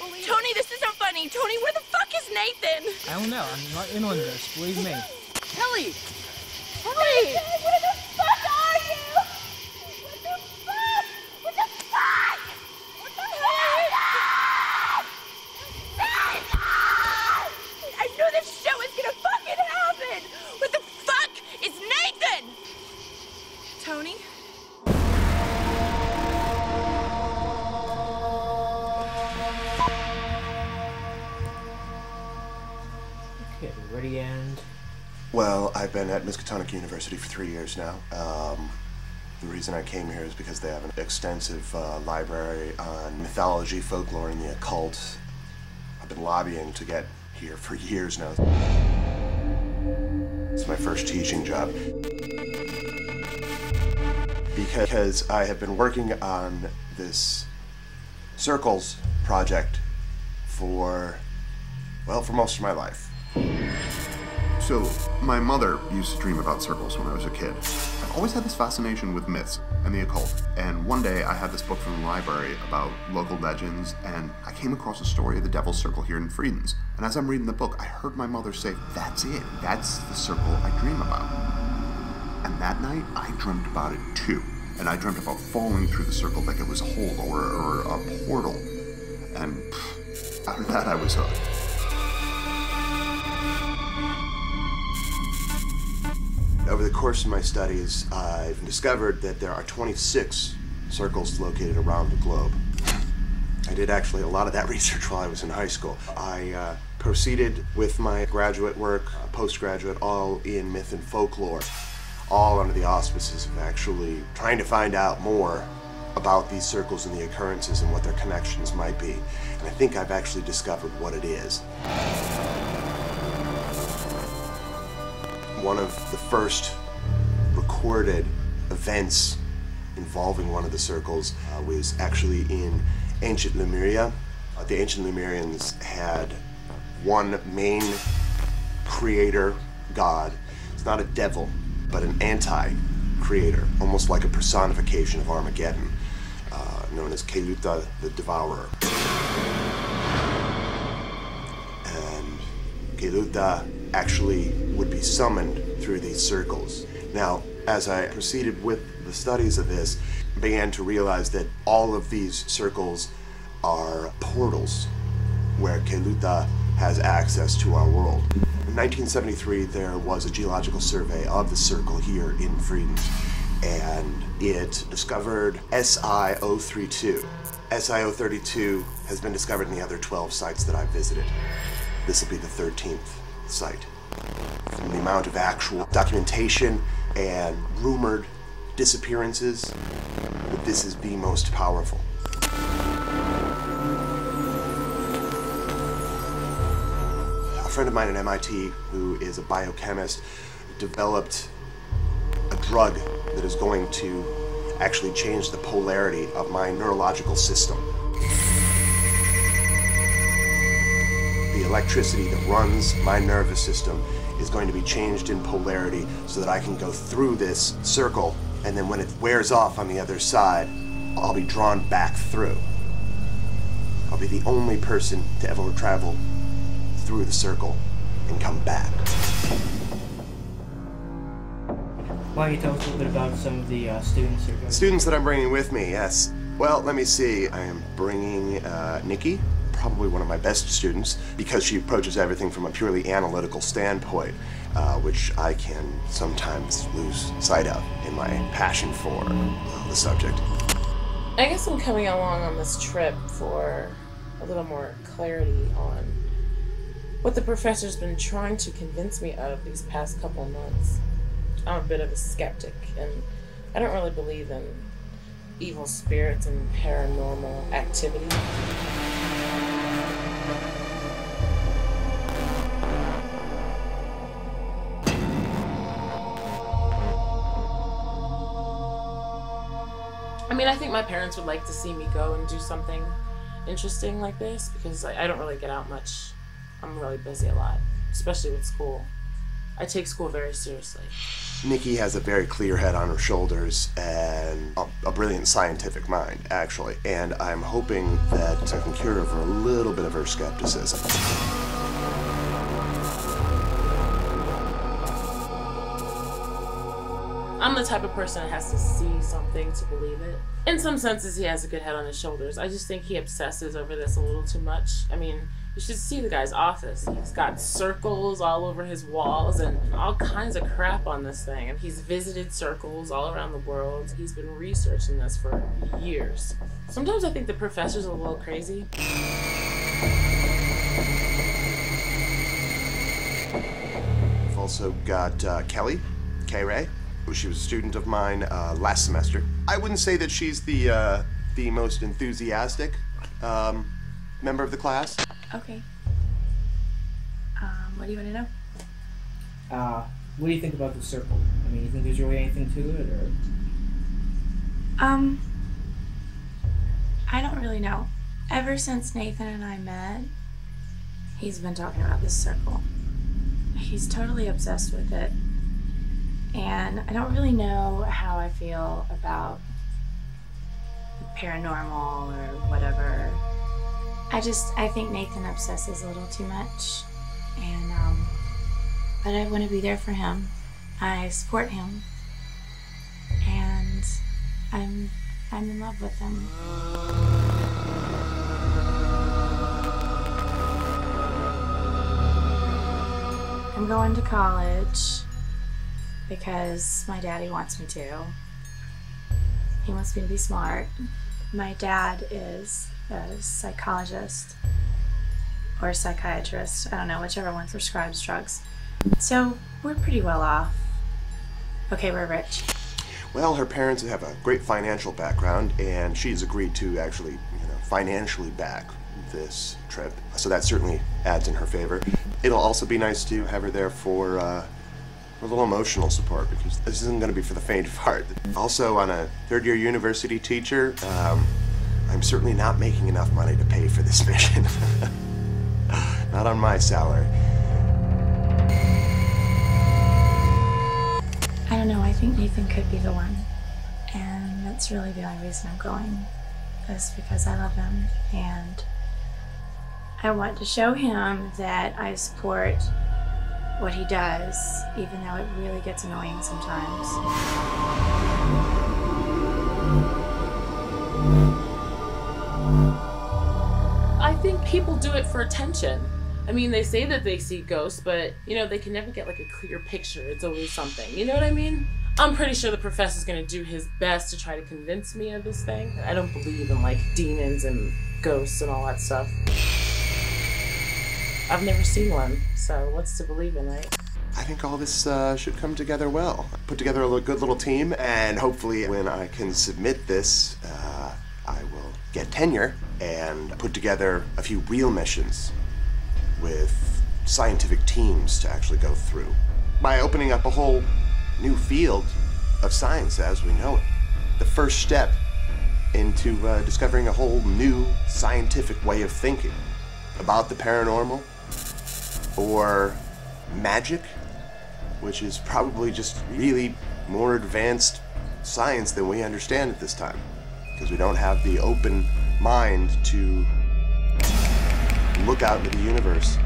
believe Tony, this isn't funny. Tony, where the fuck is Nathan? I don't know. I'm not in on this. Believe me. Kelly! Kelly! Where Well, I've been at Miskatonic University for three years now. Um, the reason I came here is because they have an extensive uh, library on mythology, folklore, and the occult. I've been lobbying to get here for years now. It's my first teaching job. Because I have been working on this circles project for, well, for most of my life. So, my mother used to dream about circles when I was a kid. I've always had this fascination with myths and the occult, and one day I had this book from the library about local legends, and I came across a story of the Devil's Circle here in Friedens. And as I'm reading the book, I heard my mother say, That's it. That's the circle I dream about. And that night, I dreamt about it too. And I dreamt about falling through the circle like it was a hole or, or a portal. And pff, out of that, I was hooked. Over the course of my studies, I've discovered that there are 26 circles located around the globe. I did actually a lot of that research while I was in high school. I uh, proceeded with my graduate work, uh, postgraduate, all in myth and folklore, all under the auspices of actually trying to find out more about these circles and the occurrences and what their connections might be. And I think I've actually discovered what it is. One of the first recorded events involving one of the circles uh, was actually in ancient Lemuria. Uh, the ancient Lemurians had one main creator god. It's not a devil, but an anti creator, almost like a personification of Armageddon, uh, known as Keluta the Devourer. Keluta actually would be summoned through these circles. Now, as I proceeded with the studies of this, I began to realize that all of these circles are portals where Keluta has access to our world. In 1973, there was a geological survey of the circle here in Friedens, and it discovered SI-032. SI-032 has been discovered in the other 12 sites that I've visited. This will be the 13th site. From the amount of actual documentation and rumored disappearances, that this is the most powerful. A friend of mine at MIT, who is a biochemist, developed a drug that is going to actually change the polarity of my neurological system. The electricity that runs my nervous system is going to be changed in polarity so that I can go through this circle and then when it wears off on the other side, I'll be drawn back through. I'll be the only person to ever travel through the circle and come back. Why don't you tell us a little bit about some of the uh, students you're going Students that I'm bringing with me, yes. Well, let me see. I am bringing uh, Nikki, probably one of my best students, because she approaches everything from a purely analytical standpoint, uh, which I can sometimes lose sight of in my passion for uh, the subject. I guess I'm coming along on this trip for a little more clarity on what the professor's been trying to convince me of these past couple months. I'm a bit of a skeptic, and I don't really believe in evil spirits and paranormal activity. I mean, I think my parents would like to see me go and do something interesting like this because I, I don't really get out much. I'm really busy a lot, especially with school. I take school very seriously. Nikki has a very clear head on her shoulders and a, a brilliant scientific mind, actually. And I'm hoping that I can cure her a little bit of her skepticism. I'm the type of person that has to see something to believe it. In some senses, he has a good head on his shoulders. I just think he obsesses over this a little too much. I mean, you should see the guy's office. He's got circles all over his walls and all kinds of crap on this thing. And he's visited circles all around the world. He's been researching this for years. Sometimes I think the professor's a little crazy. We've also got uh, Kelly, K Ray. She was a student of mine uh, last semester. I wouldn't say that she's the uh, the most enthusiastic um, member of the class. Okay. Um, what do you want to know? Uh, what do you think about the circle? I mean, you think there's really anything to it, or Um, I don't really know. Ever since Nathan and I met, he's been talking about this circle. He's totally obsessed with it. And I don't really know how I feel about paranormal or whatever. I just, I think Nathan obsesses a little too much. And, um, but I want to be there for him. I support him. And I'm I'm in love with him. I'm going to college because my daddy wants me to. He wants me to be smart. My dad is a psychologist or a psychiatrist. I don't know, whichever one prescribes drugs. So we're pretty well off. Okay, we're rich. Well, her parents have a great financial background, and she's agreed to actually, you know, financially back this trip. So that certainly adds in her favor. It'll also be nice to have her there for uh, a little emotional support because this isn't going to be for the faint of heart. Also, on a third-year university teacher, um, I'm certainly not making enough money to pay for this mission. not on my salary. I don't know, I think Nathan could be the one. And that's really the only reason I'm going. Is because I love him and I want to show him that I support what he does, even though it really gets annoying sometimes. I think people do it for attention. I mean, they say that they see ghosts, but you know, they can never get like a clear picture. It's always something. You know what I mean? I'm pretty sure the professor's gonna do his best to try to convince me of this thing. I don't believe in like demons and ghosts and all that stuff. I've never seen one, so what's to believe in, right? I think all this uh, should come together well. Put together a good little team, and hopefully, when I can submit this, uh, I will get tenure and put together a few real missions with scientific teams to actually go through. By opening up a whole new field of science as we know it, the first step into uh, discovering a whole new scientific way of thinking about the paranormal or magic, which is probably just really more advanced science than we understand at this time. Because we don't have the open mind to look out into the universe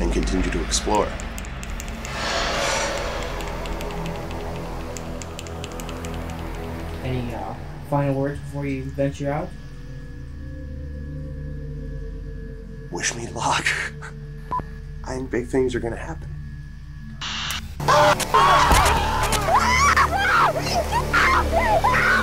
and continue to explore. any uh, final words before you venture out? wish me luck. I think big things are gonna happen. Ah! Ah! Ah!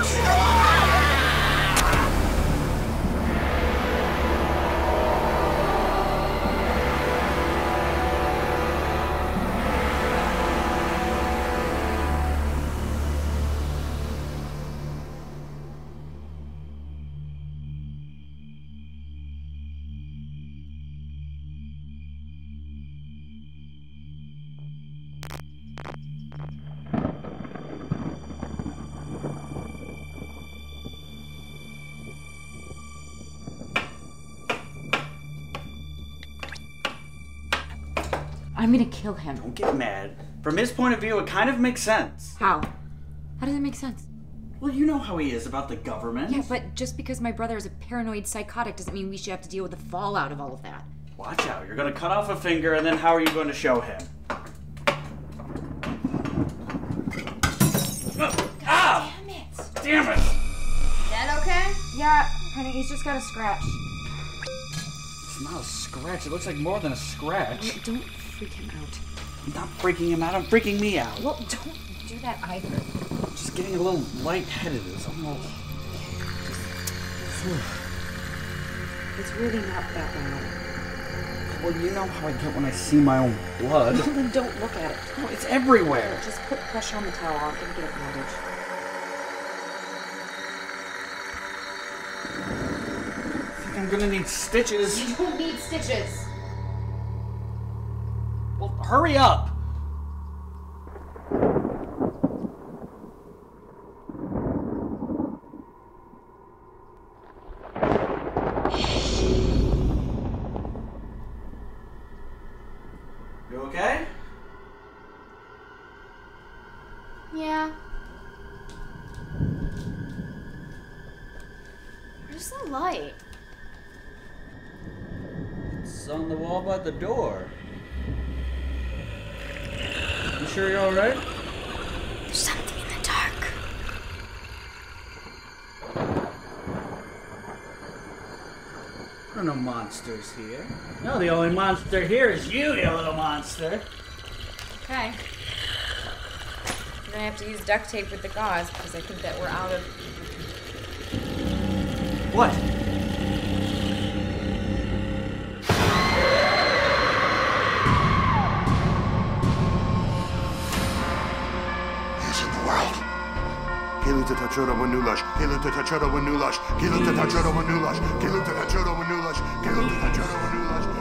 I'm gonna kill him. Don't get mad. From his point of view, it kind of makes sense. How? How does it make sense? Well, you know how he is about the government. Yeah, but just because my brother is a paranoid psychotic doesn't mean we should have to deal with the fallout of all of that. Watch out. You're gonna cut off a finger, and then how are you going to show him? Ah! Damn it! Damn it! That okay? Yeah, honey, he's just got a scratch. It's not a scratch. It looks like more than a scratch. Don't freak him out. I'm not freaking him out. I'm freaking me out. Well, don't do that either. Just getting a little lightheaded is almost. It's really not that bad. Well, you know how I get when I see my own blood. Well, then don't look at it. Oh, it's everywhere. Just put pressure on the towel. I'm gonna get it bandage. I think I'm gonna need stitches. You don't need stitches. Hurry up. You okay? Yeah. Where's the light? It's on the wall by the door. You sure you're alright? There's something in the dark. There are no monsters here. No, the only monster here is you, you little monster. Okay. We're gonna have to use duct tape with the gauze because I think that we're out of. What? He's in the world. Kiluta Tachora Wanulash, Kiluta Tachora Wanulash, Kiluta Tachora Wanulash, Kiluta Tachora Wanulash, Kiluta Tachora Wanulash,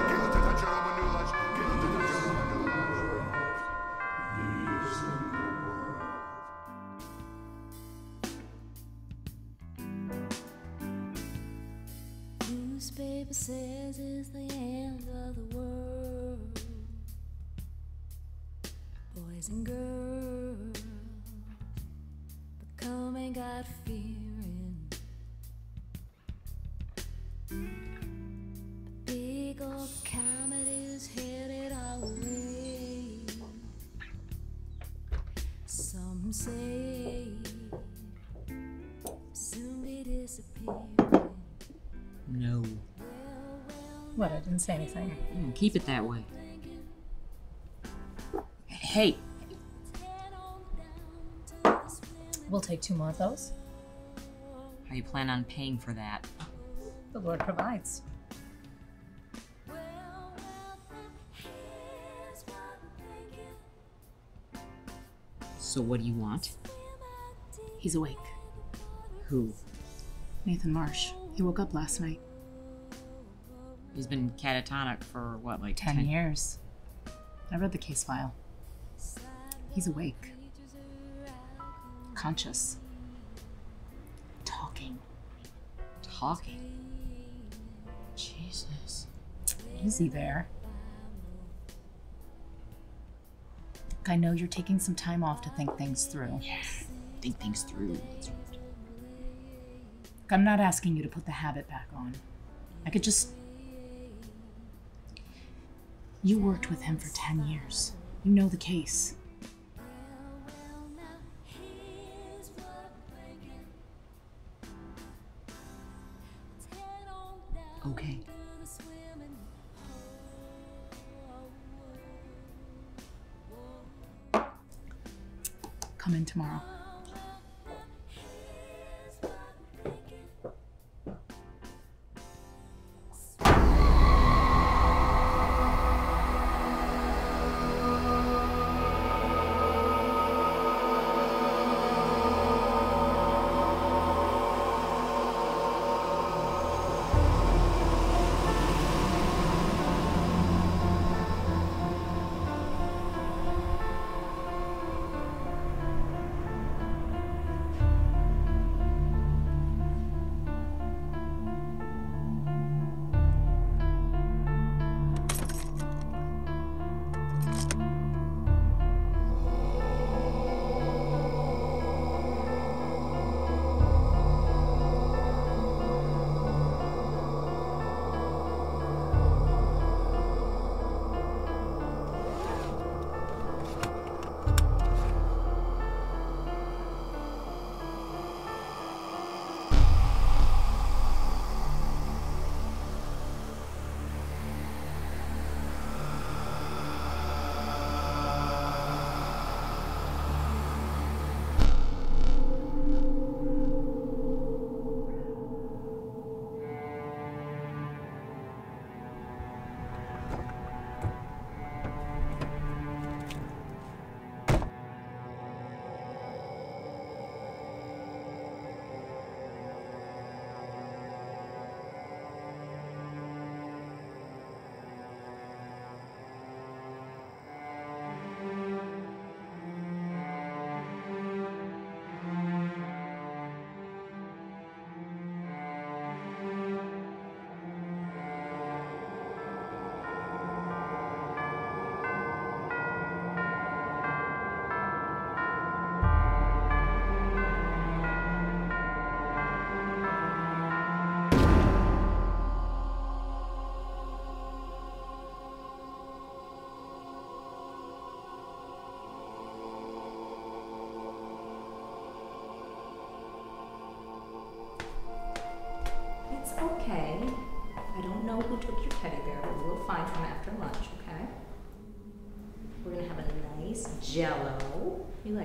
didn't say anything. Mm, keep it that way. Hey, We'll take two more of those. how you plan on paying for that? The Lord provides. So what do you want? He's awake. Who? Nathan Marsh. He woke up last night. He's been catatonic for what, like Ten years. I read the case file. He's awake. Conscious. Talking. Talking. Jesus. Easy there. I know you're taking some time off to think things through. Think things through. I'm not asking you to put the habit back on. I could just. You worked with him for 10 years. You know the case.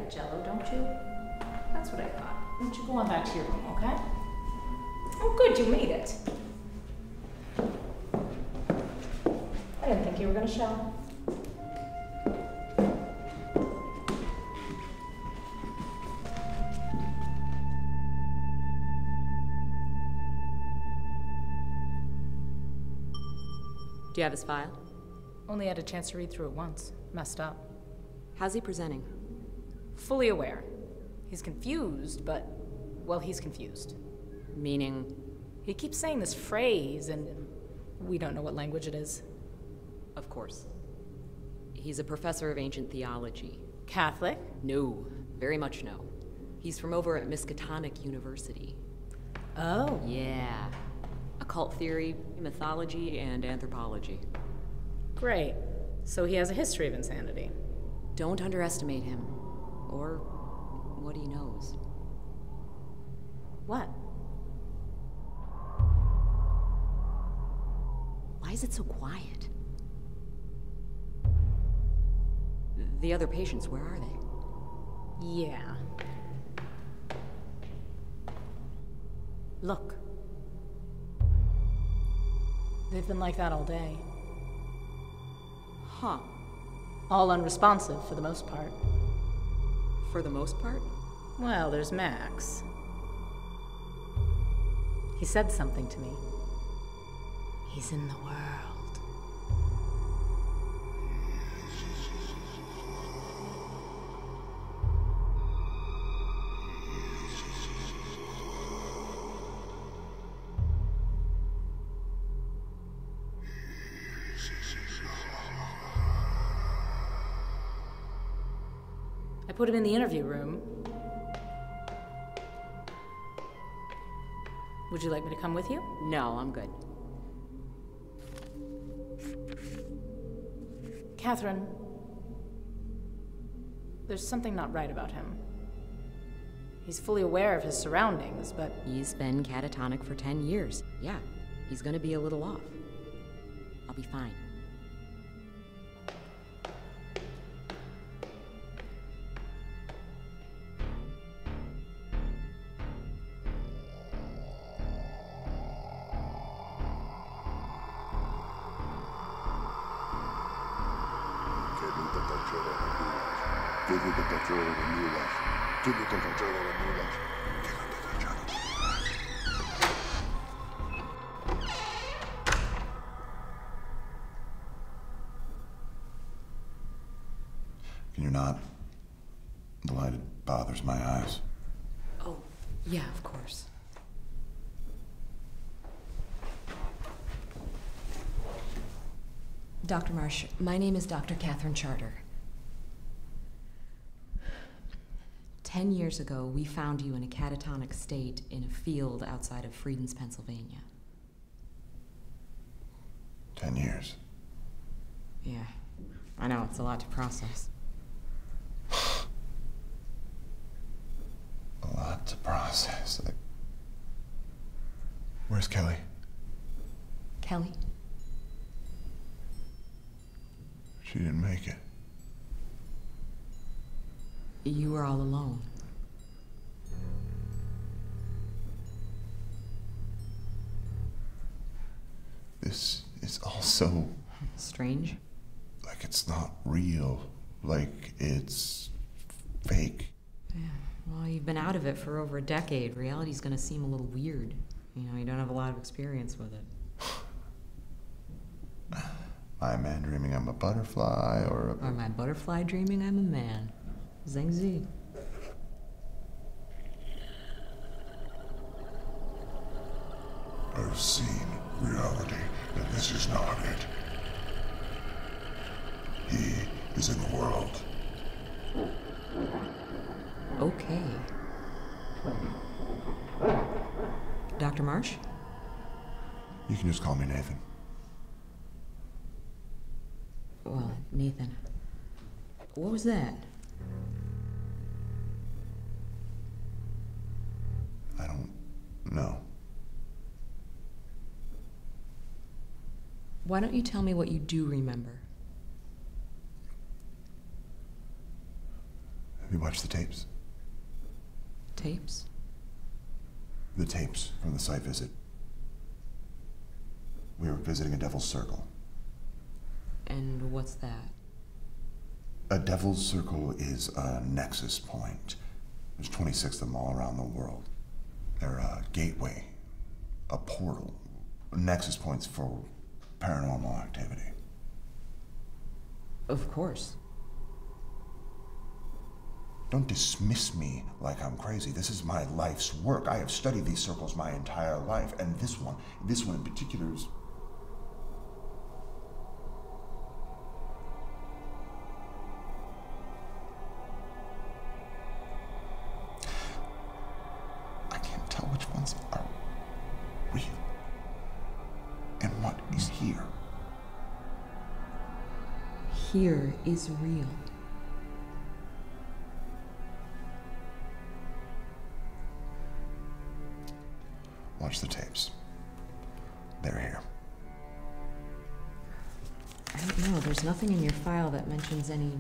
Like Jello, don't you? That's what I thought. Why don't you go on back to your room, okay? Oh, good, you made it. I didn't think you were gonna show. Do you have his file? Only had a chance to read through it once. Messed up. How's he presenting? Fully aware. He's confused, but, well, he's confused. Meaning? He keeps saying this phrase, and we don't know what language it is. Of course. He's a professor of ancient theology. Catholic? No, very much no. He's from over at Miskatonic University. Oh. Yeah. Occult theory, mythology, and anthropology. Great. So he has a history of insanity. Don't underestimate him. Or what he knows. What? Why is it so quiet? The other patients, where are they? Yeah. Look. They've been like that all day. Huh. All unresponsive for the most part. For the most part? Well, there's Max. He said something to me. He's in the world. Put him in the interview room. Would you like me to come with you? No, I'm good. Catherine, there's something not right about him. He's fully aware of his surroundings, but. He's been catatonic for 10 years. Yeah, he's gonna be a little off. I'll be fine. Dr. Marsh, my name is Dr. Catherine Charter. Ten years ago, we found you in a catatonic state in a field outside of Friedens, Pennsylvania. Ten years. Yeah, I know, it's a lot to process. It for over a decade. Reality's gonna seem a little weird. You know, you don't have a lot of experience with it. Am I a man dreaming I'm a butterfly or a. Or my butterfly dreaming I'm a man. Zhuang Zi. I've seen reality, and this is not it. He is in the world. Okay. Dr. Marsh? You can just call me Nathan. Well, Nathan. What was that? I don't know. Why don't you tell me what you do remember? We watched the tapes. Tapes? The tapes from the site visit. We were visiting a Devil's Circle. And what's that? A Devil's Circle is a nexus point. There's 26 of them all around the world. They're a gateway, a portal, nexus points for paranormal activity. Of course. Don't dismiss me like I'm crazy. This is my life's work. I have studied these circles my entire life, and this one, this one in particular is. Is real. Watch the tapes. They're here. I don't know. There's nothing in your file that mentions any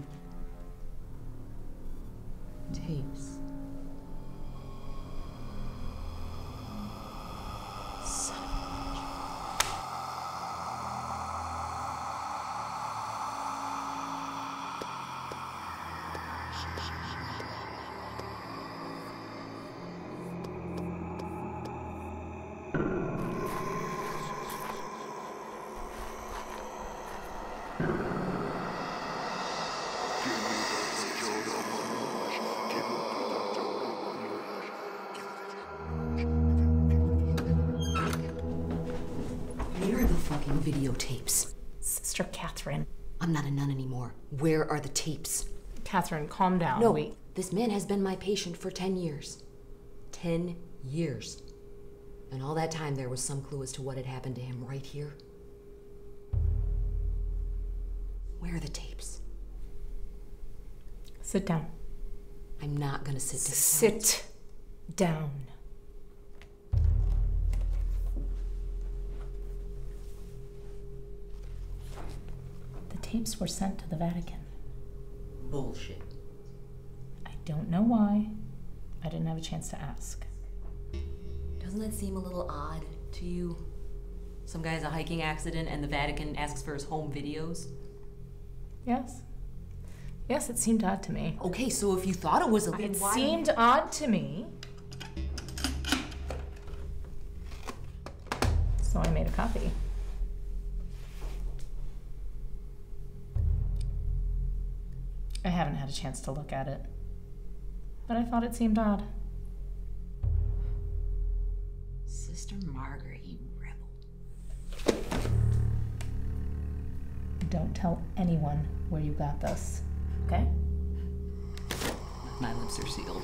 Catherine. I'm not a nun anymore. Where are the tapes? Catherine, calm down. No, We this man has been my patient for 10 years. 10 years. And all that time there was some clue as to what had happened to him right here. Where are the tapes? sit down. I'm not gonna sit down. Sit down. Tapes were sent to the Vatican. Bullshit. I don't know why. I didn't have a chance to ask. Doesn't that seem a little odd to you? Some guy has a hiking accident and the Vatican asks for his home videos? Yes. Yes, it seemed odd to me. Okay, so if you thought it was a little It seemed odd to me. So I made a copy. I haven't had a chance to look at it, but I thought it seemed odd. Sister Margaret, you rebel. Don't tell anyone where you got this, okay? My lips are sealed.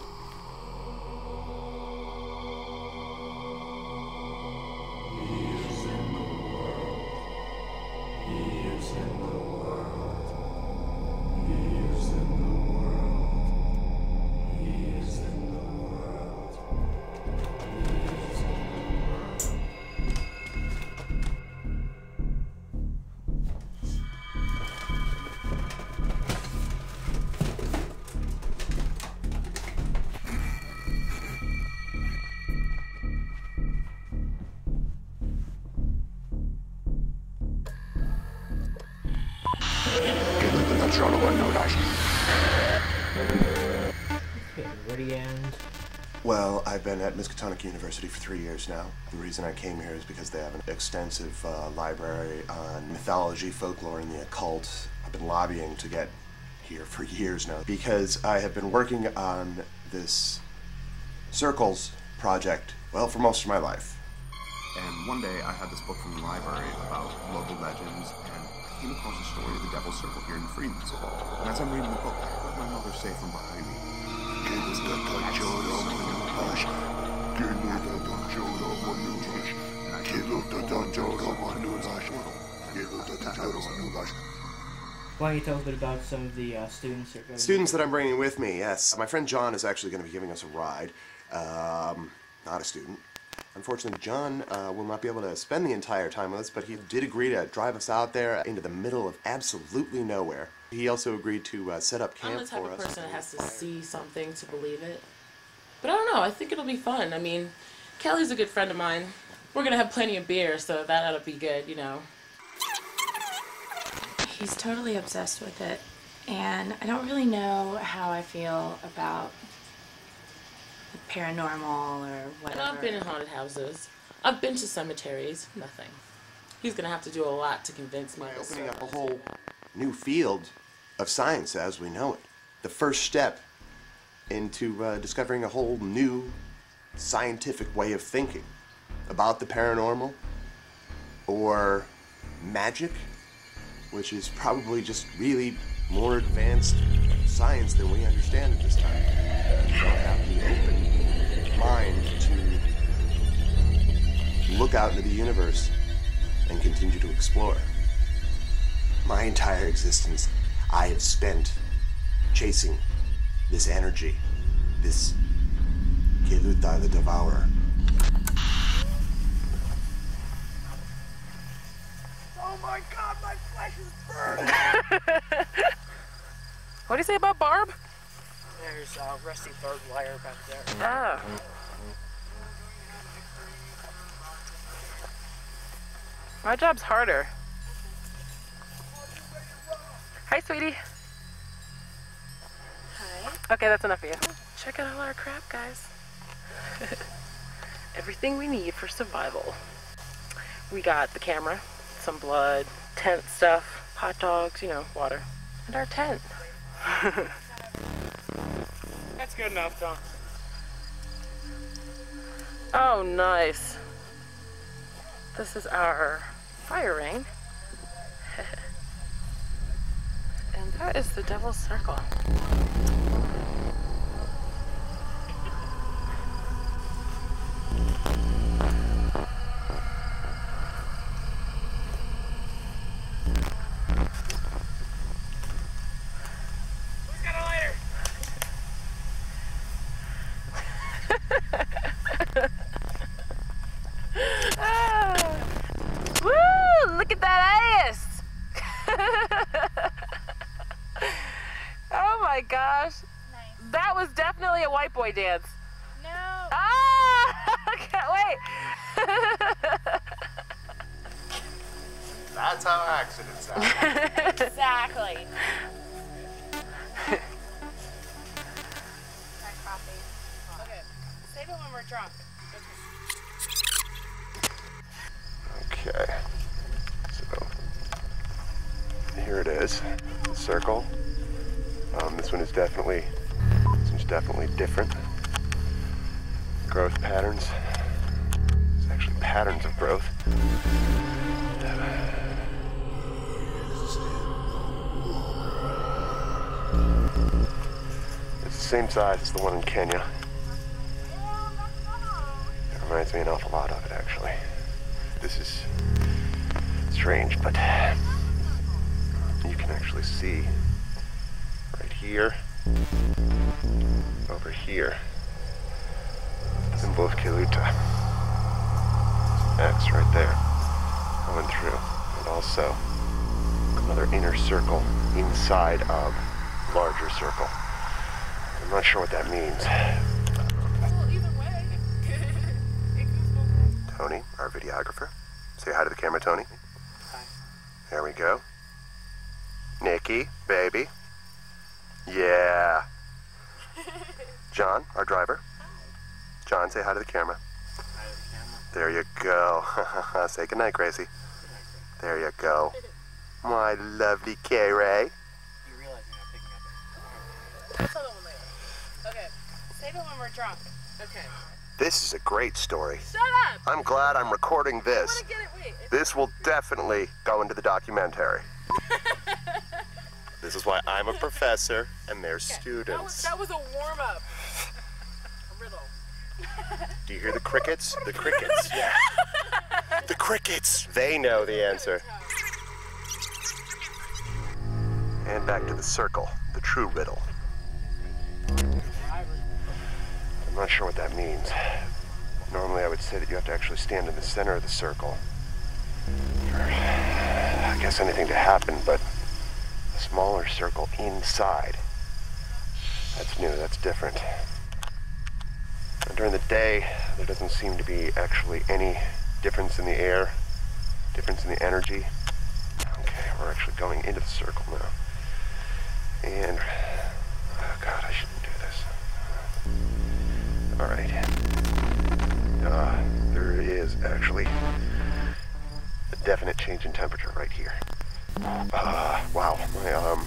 I've been at Miskatonic University for three years now. The reason I came here is because they have an extensive uh, library on mythology, folklore, and the occult. I've been lobbying to get here for years now because I have been working on this Circles project, well, for most of my life. And one day I had this book from the library about local legends, and I came across a story of the Devil's Circle here in Friedens. And as I'm reading the book, I heard my mother say from behind me, Why don't you tell us a bit about some of the uh, students? That are going Students that I'm bringing with me, yes. My friend John is actually going to be giving us a ride. Um, not a student. Unfortunately, John uh, will not be able to spend the entire time with us, but he did agree to drive us out there into the middle of absolutely nowhere. He also agreed to uh, set up camp for us. I'm camp the type for of us. person that has to see something to believe it. But I don't know. I think it'll be fun. I mean, Kelly's a good friend of mine. We're gonna have plenty of beer, so that ought to be good, you know. He's totally obsessed with it, and I don't really know how I feel about the paranormal or whatever. I've been in haunted houses. I've been to cemeteries. Nothing. He's gonna have to do a lot to convince me. Opening up a whole new field of science as we know it. The first step into uh, discovering a whole new scientific way of thinking about the paranormal or magic, which is probably just really more advanced science than we understand at this time. We don't have the open mind to look out into the universe and continue to explore. My entire existence, I have spent chasing this energy, this Keluta the Devourer. Oh my god, my flesh is burning! What do you say about Barb? There's a rusty barbed wire back there. Ah. My job's harder. Hi, sweetie. Okay, that's enough of you. Check out all our crap, guys. Everything we need for survival. We got the camera, some blood, tent stuff, hot dogs, you know, water, and our tent. That's good enough, Tom. Oh, nice. This is our fire ring. and that is the Devil's Circle. Growth patterns. It's actually patterns of growth. It's the same size as the one in Kenya. It reminds me an awful lot of it actually. This is strange, but you can actually see right here, over here, symbol of Keluta. X right there, going through, and also another inner circle inside of larger circle. I'm not sure what that means. Tony, our videographer. Say hi to the camera, Tony. Hi. There we go. Nikki, baby. Yeah. John, our driver. John, say hi to the camera. Hi to the camera. There you go. say goodnight, Gracie. There you go. My lovely K-Ray. You realize you're not picking up That's another one later. Okay, save it when we're drunk. Okay. This is a great story. Shut up! I'm glad I'm recording this. I get it. Wait. This will definitely go into the documentary. this is why I'm a professor and they're That was, students. that was a warm up. A riddle. Do you hear the crickets? The crickets. Yeah. The crickets. They know the answer. And back to the circle, the true riddle. I'm not sure what that means. Normally, I would say that you have to actually stand in the center of the circle. For, I guess anything to happen, but a smaller circle inside. That's new, that's different. And during the day, there doesn't seem to be actually any difference in the air, difference in the energy. Okay, we're actually going into the circle now. And, oh god, I shouldn't do this. Alright. Uh, there is actually a definite change in temperature right here. Uh, wow, my, um,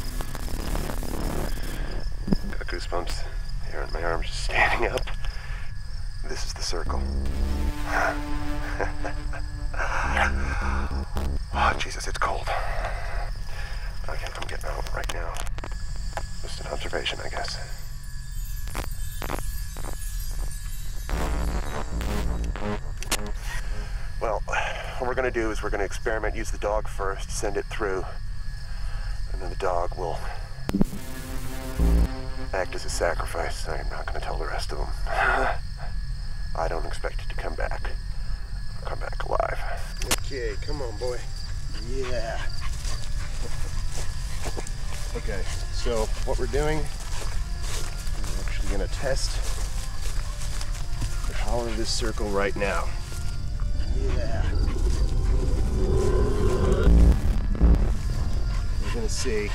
got goosebumps here on my arms just standing up. This is the circle. oh, Jesus, it's cold. Okay, I'm getting out right now. Just an observation, I guess. Well, what we're gonna do is we're gonna experiment, use the dog first, send it through, and then the dog will act as a sacrifice. I'm not gonna tell the rest of them. I don't expect it to come back. I'll come back alive. Okay, come on, boy. Yeah. Okay, so what we're doing, we're actually gonna test the power of this circle right now. Yeah. We're gonna see if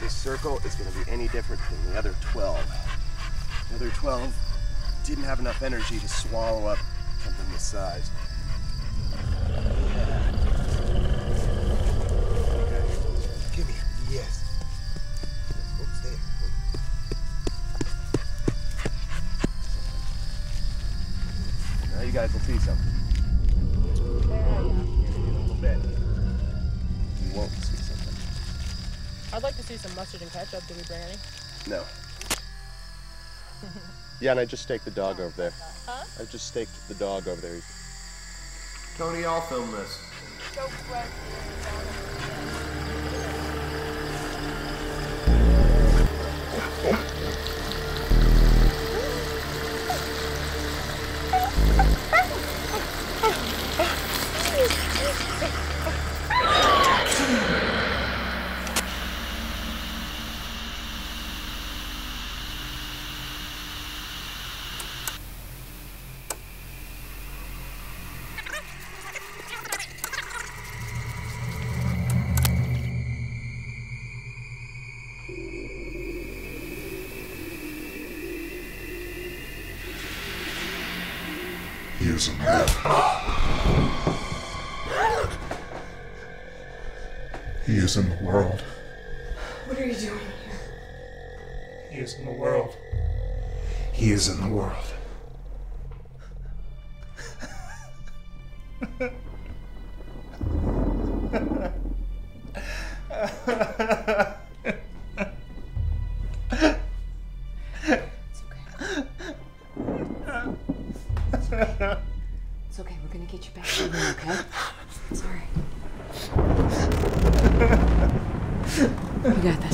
this circle is gonna be any different from the other 12. The other 12 didn't have enough energy to swallow up something this size. Give me yes. Now you guys will see something. You won't see something. I'd like to see some mustard and ketchup. Did we bring any? No. Yeah, and I just staked the dog over there. Huh? I just staked the dog over there. Tony, I'll film this.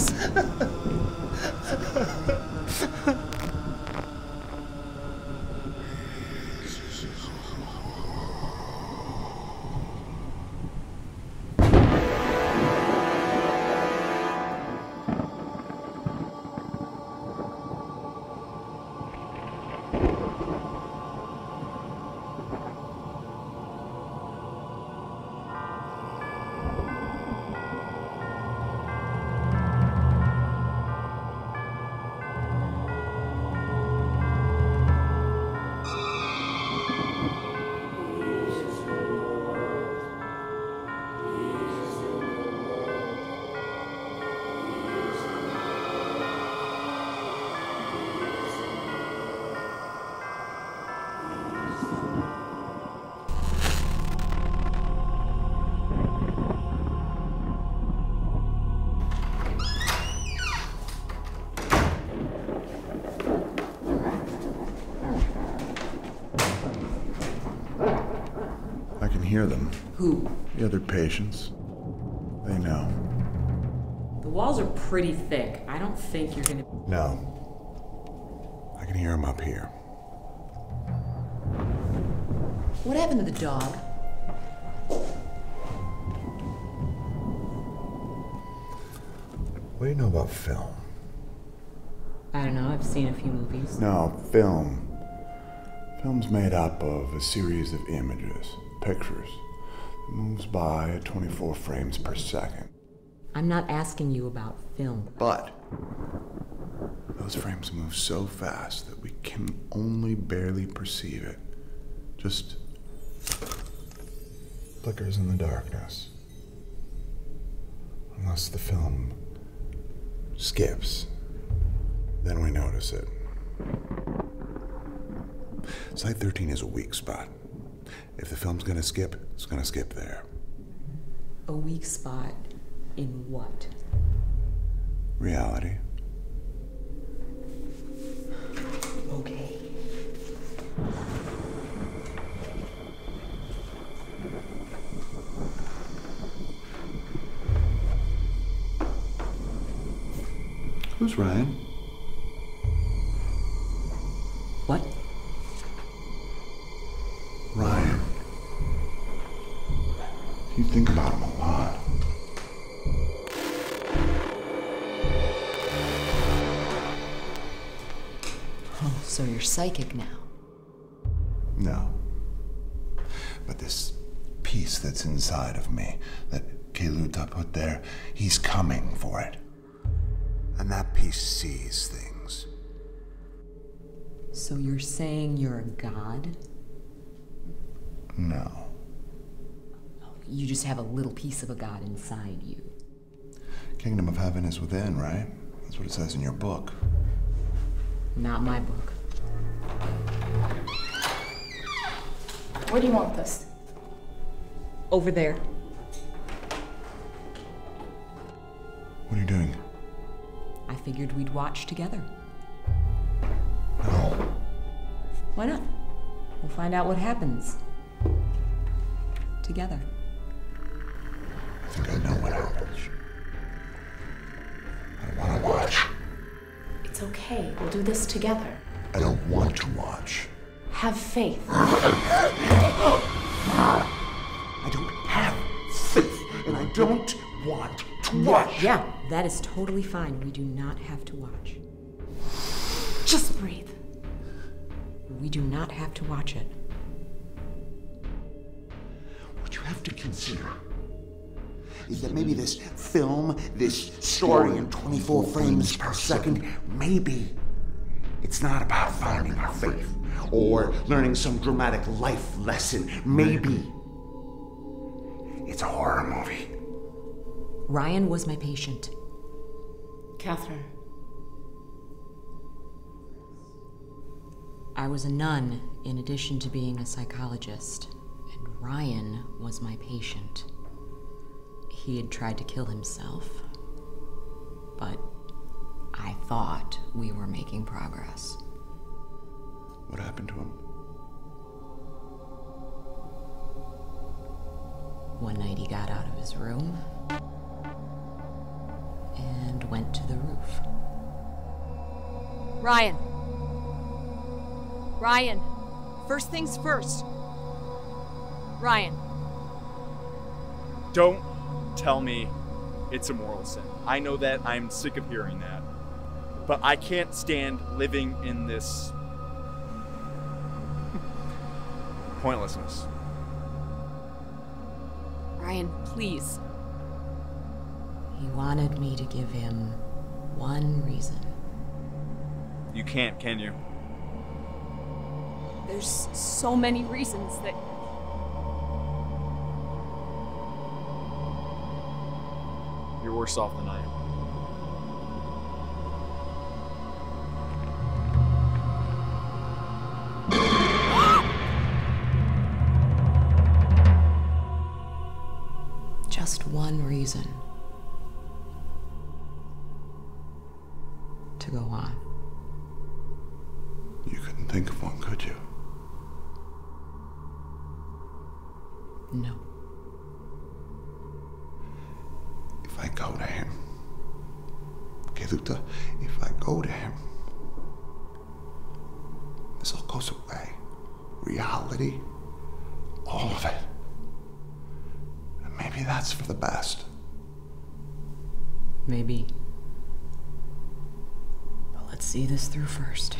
You Who? The other patients. They know. The walls are pretty thick. I don't think you're gonna. No. I can hear them up here. What happened to the dog? What do you know about film? I don't know, I've seen a few movies. No, film. Film's made up of a series of images, pictures. Moves by at 24 frames per second. I'm not asking you about film. But those frames move so fast that we can only barely perceive it. Just flickers in the darkness. Unless the film skips, then we notice it. Site 13 is a weak spot. If the film's gonna skip, it's gonna skip there. A weak spot in what? Reality. Okay. Who's Ryan? So you're psychic now. No. But this piece that's inside of me, that Keluta put there, he's coming for it. And that piece sees things. So you're saying you're a god? No. Oh, you just have a little piece of a god inside you. Kingdom of Heaven is within, right? That's what it says in your book. Not my book. Where do you want this? Over there. What are you doing? I figured we'd watch together. No. Why not? We'll find out what happens. Together. I think I know what happens. I don't want to watch. It's okay. We'll do this together. I don't want to watch. Have faith. I don't have faith, and I don't want to watch. Yeah, that is totally fine. We do not have to watch. Just breathe. We do not have to watch it. What you have to consider is that maybe this film, this story in 24 frames per second, maybe it's not about finding our faith or learning some dramatic life lesson. Maybe it's a horror movie. Ryan was my patient. Catherine. I was a nun in addition to being a psychologist, and Ryan was my patient. He had tried to kill himself, but I thought we were making progress. What happened to him? One night he got out of his room and went to the roof. Ryan. Ryan. First things first. Ryan. Don't tell me it's a moral sin. I know that. I'm sick of hearing that. But I can't stand living in this pointlessness. Ryan, please. He wanted me to give him one reason. You can't, can you? There's so many reasons that. You're worse off than I am. Through first.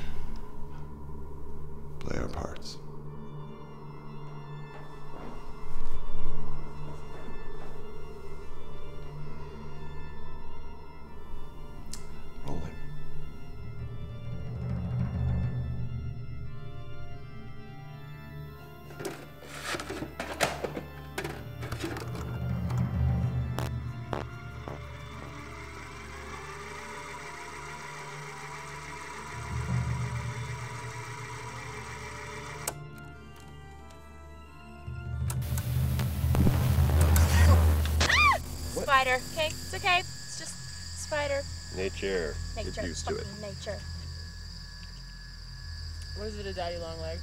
Spider. Okay, it's okay. It's just spider. Nature. Nature. Get used to it. Nature. What is it, a daddy long leg?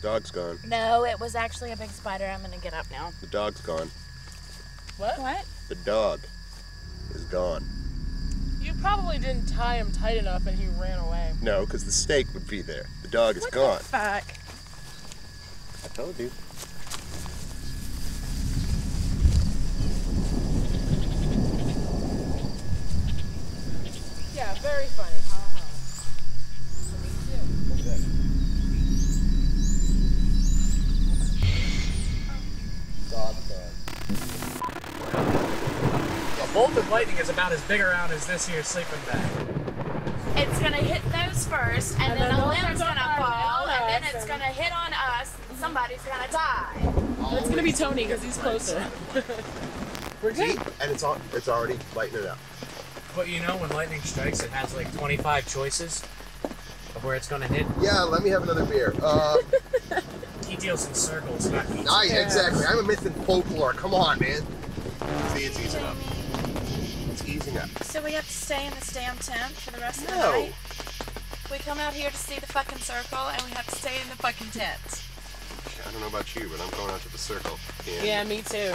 Dog's gone. No, it was actually a big spider. I'm gonna get up now. The dog's gone. What? What? The dog is gone. You probably didn't tie him tight enough and he ran away. No, because the steak would be there. The dog is gone. Fuck. I told you. Yeah, very funny. Ha ha. Look at that. Dog A bolt of lightning is about as big around as this here sleeping bag. It's gonna hit those first, and, And then then a those limb's gonna gonna fall, hit and then it's and- gonna hit on us, and somebody's gonna die. It's gonna be Tony because he's closer. We're See? good. And it's on. It's already lighting it up. But you know, when lightning strikes, it has like 25 choices of where it's gonna hit. Yeah, let me have another beer. Uh, He deals in circles, not beats. I, exactly. I'm a myth in folklore. Come on, man. See, it's easy up. It's. So we have to stay in this damn tent for the rest of the No. night? We come out here to see the fucking circle, and we have to stay in the fucking tent. I don't know about you, but I'm going out to the circle. And Yeah, me too.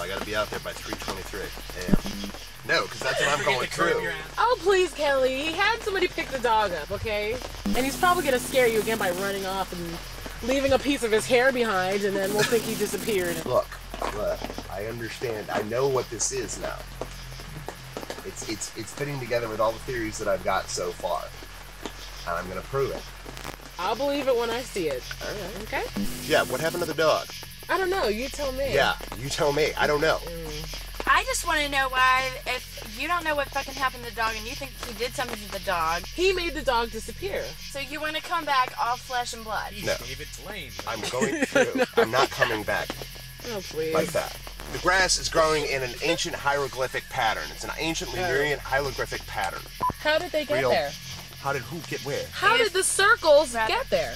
I gotta be out there by 3:23 a.m. No, because that's what I'm going through. Oh, please, Kelly. He had somebody pick the dog up, okay? And he's probably gonna scare you again by running off and leaving a piece of his hair behind, and then we'll think he disappeared. Look, look, I understand. I know what this is now. It's it's it's fitting together with all the theories that I've got so far, and I'm gonna prove it. I'll believe it when I see it. All right, okay? Yeah. What happened to the dog? I don't know. You tell me. Yeah, you tell me. I don't know. Mm. I just want to know why, if you don't know what fucking happened to the dog and you think he did something to the dog, He made the dog disappear. so you want to come back all flesh and blood. No. David Blaine. I'm going through. I'm not coming back Oh, please. like that. The grass is growing in an ancient hieroglyphic pattern. It's an ancient oh. Lemurian hieroglyphic pattern. How did they get Real- there? How did who get where? How did the circles get there?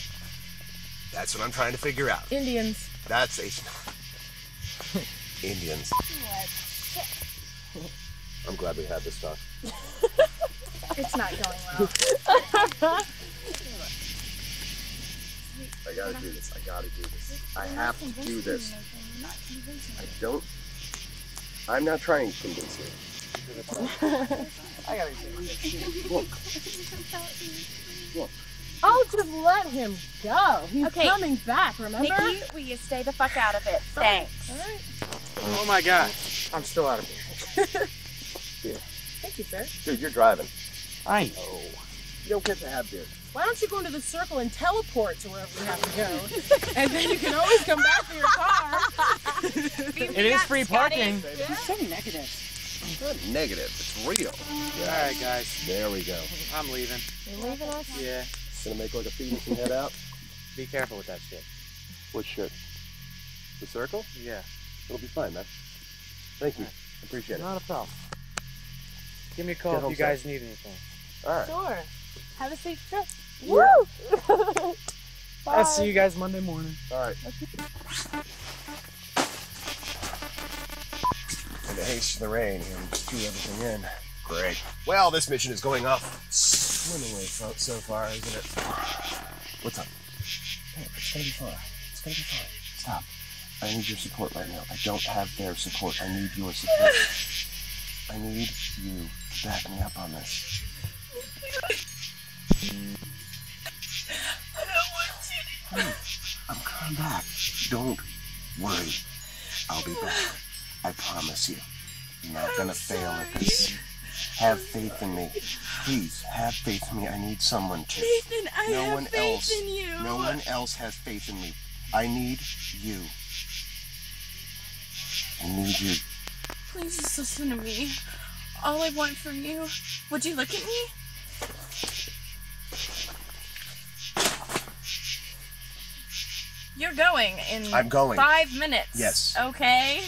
That's what I'm trying to figure out. Indians. That's a Indians. I'm glad we had this talk. It's not going well. I gotta do this. I gotta do this. I have to do this. I don't. I'm not trying to convince you. I gotta do this. Look. Look. Oh, just let him go. He's Okay. coming back, remember? Nikki, will you stay the fuck out of it? Thanks. Oh my god, I'm still out of here. Here. Thank you, sir. Dude, you're driving. I know. You don't get to have beer. Why don't you go into the circle and teleport to wherever you have to go? and then you can always come back to your car. It is free parking. He's so negative. It's not negative. It's real. All right, guys. There we go. I'm leaving. You leaving us? Yeah. Gonna make like a feed and head out. Be careful with that shit. What shit? The circle? Yeah. It'll be fine, man. Thank you. Appreciate it. Not a problem. Give me a call Get if you guys safe. need anything. All right. Sure. Have a safe trip. Woo! Bye. I'll see you guys Monday morning. All right. And it hates the rain and just do everything in. Great. Well, this mission is going off swimmingly so, so far, isn't it? What's up? Hey, it's gonna be fine. It's gonna be fine. Stop. I need your support right now. I don't have their support. I need your support. I need you to back me up on this. Hey, I'm coming back. Don't worry. I'll be back. I promise you. You're not gonna fail at this. Have faith in me. Please, have faith in me. I need someone to. Nathan, I no have one faith else. in you. No one else has faith in me. I need you. I need you. Please just listen to me. All I want from you. Would you look at me? You're going in I'm going. five minutes. Yes. Okay?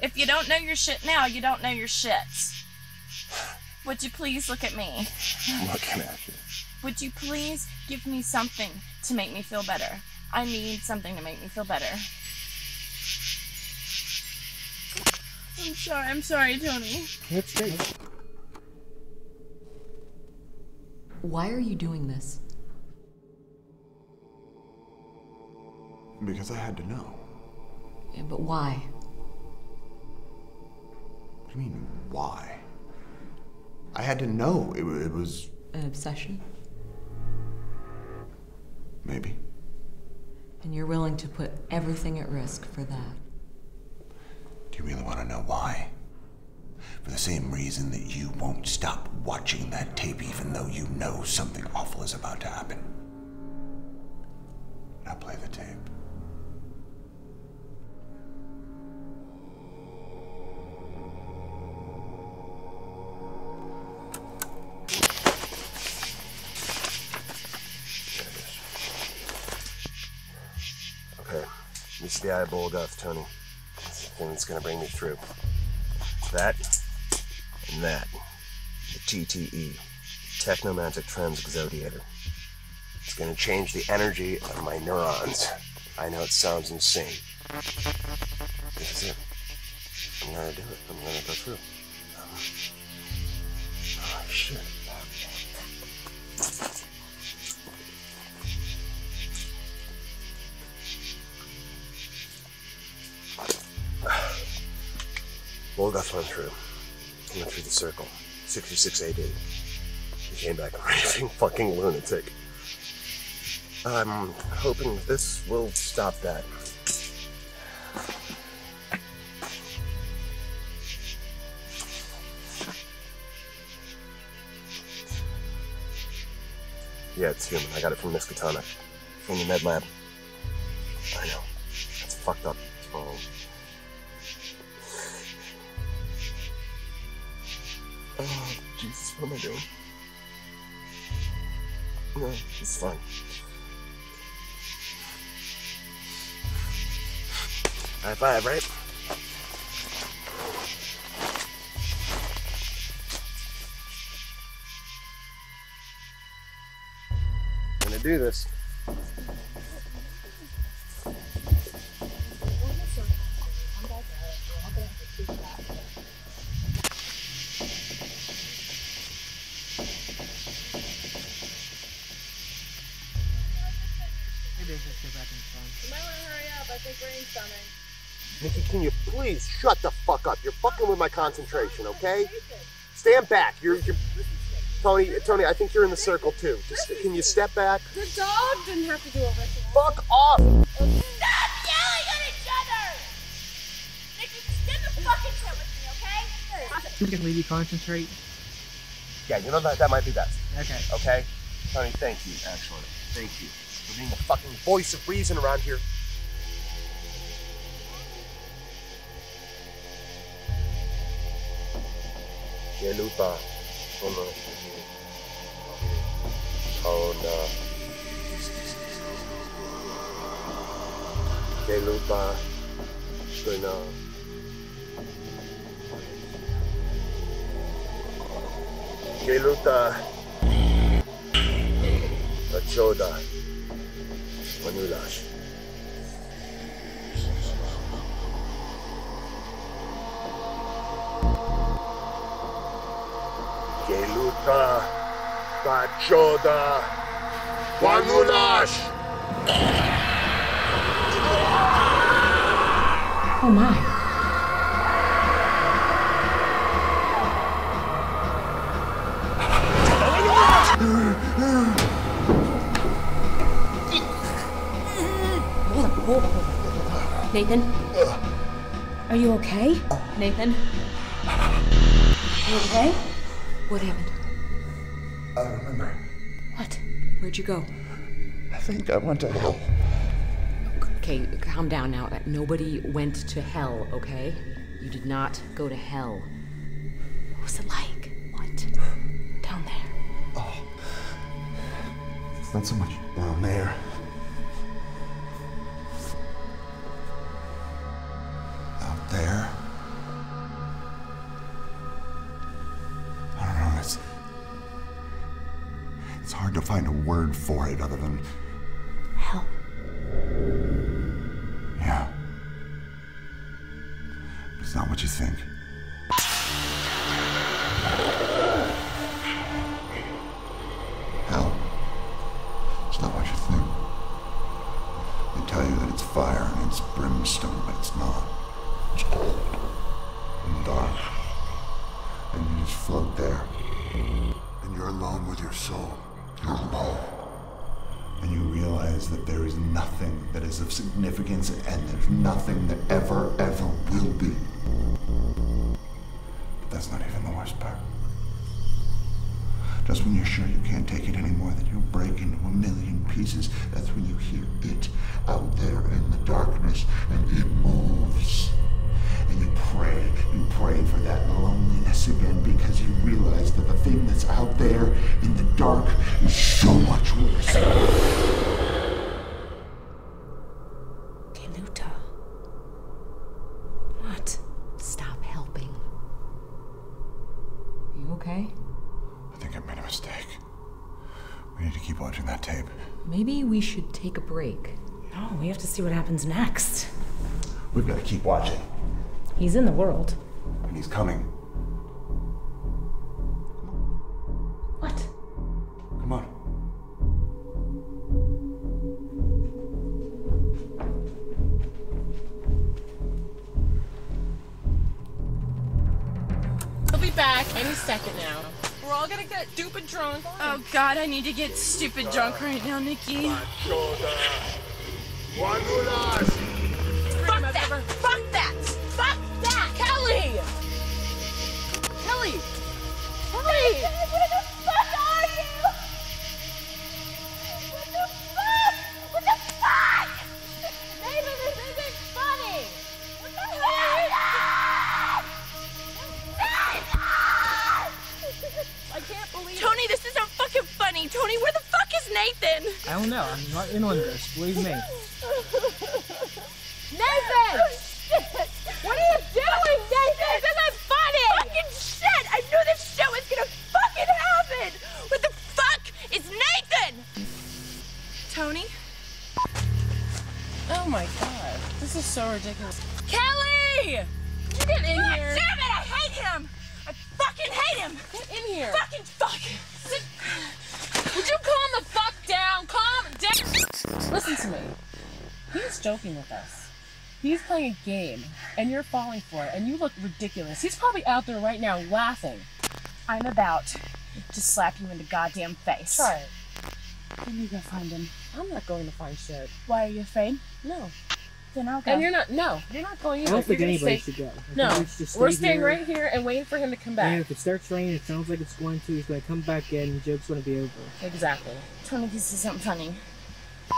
If you don't know your shit now, you don't know your shit. Would you please look at me? I'm looking at you. Would you please give me something to make me feel better? I need something to make me feel better. I'm sorry, I'm sorry, Tony. That's great. Why are you doing this? Because I had to know. Yeah, but why? What do you mean, why? I had to know. It, it was. An obsession? Maybe. And you're willing to put everything at risk for that? Do you really want to know why? For the same reason that you won't stop watching that tape even though you know something awful is about to happen. Now play the tape. The eye of Tony. It's the thing that's gonna bring me through. That and that. The TTE. Technomantic Transexodiator. It's gonna change the energy of my neurons. I know it sounds insane. This is it. I'm gonna do it. I'm gonna go through. Um, oh, shit. Wolgoth went through. He went through the circle. 66 AD. He came back a raving fucking lunatic. I'm hoping this will stop that. Yeah, it's human. I got it from Miskatonic. From the med lab. I know. That's fucked up. What am I doing? No, it's fine. High five, right? I'm Gonna do this. Please shut the fuck up? You're fucking with my concentration, okay? Stand back. You're, you're Tony. Tony, I think you're in the circle too. Just can you step back? The dog didn't have to do a ritual. Fuck off! Stop yelling at each other! Nikki, just get the fucking shit with me, okay? We can leave you concentrate. Yeah, you know that that might be best. Okay. Okay, Tony. Thank you. Actually, thank you for being the fucking voice of reason around here. Yelupa. Oh no. Oh no. Yelupa. Shuna. Yeluta. Achoda. Manulash. Geluta. Pachoda. Manulash. Oh Oh, my. Hold on, hold on, hold. Nathan? Are you okay? Nathan? You okay? What happened? Where'd you go? I think I went to hell. Okay, calm down now. Nobody went to hell, okay? You did not go to hell. What was it like? What? Down there. It's not so much down there. Break. No, we have to see what happens next. We've got to keep watching. He's in the world. And he's coming. God, I need to get stupid drunk right now, Nikki. Fuck that! Fuck that! Fuck that! Kelly! Kelly! Kelly! In He's playing a game, and you're falling for it, and you look ridiculous. He's probably out there right now laughing. I'm about to slap you in the goddamn face. Try it. Then you go find him. I'm not going to find shit. Why are you afraid? No. Then I'll go. And you're not. No, you're not going I don't think You're gonna anybody stay- should go. I No, stay we're staying here. right here and waiting for him to come And back. if it starts raining, it sounds like it's going to. He's going to come back in. and The joke's going to be over. Exactly. Tony, this is something funny.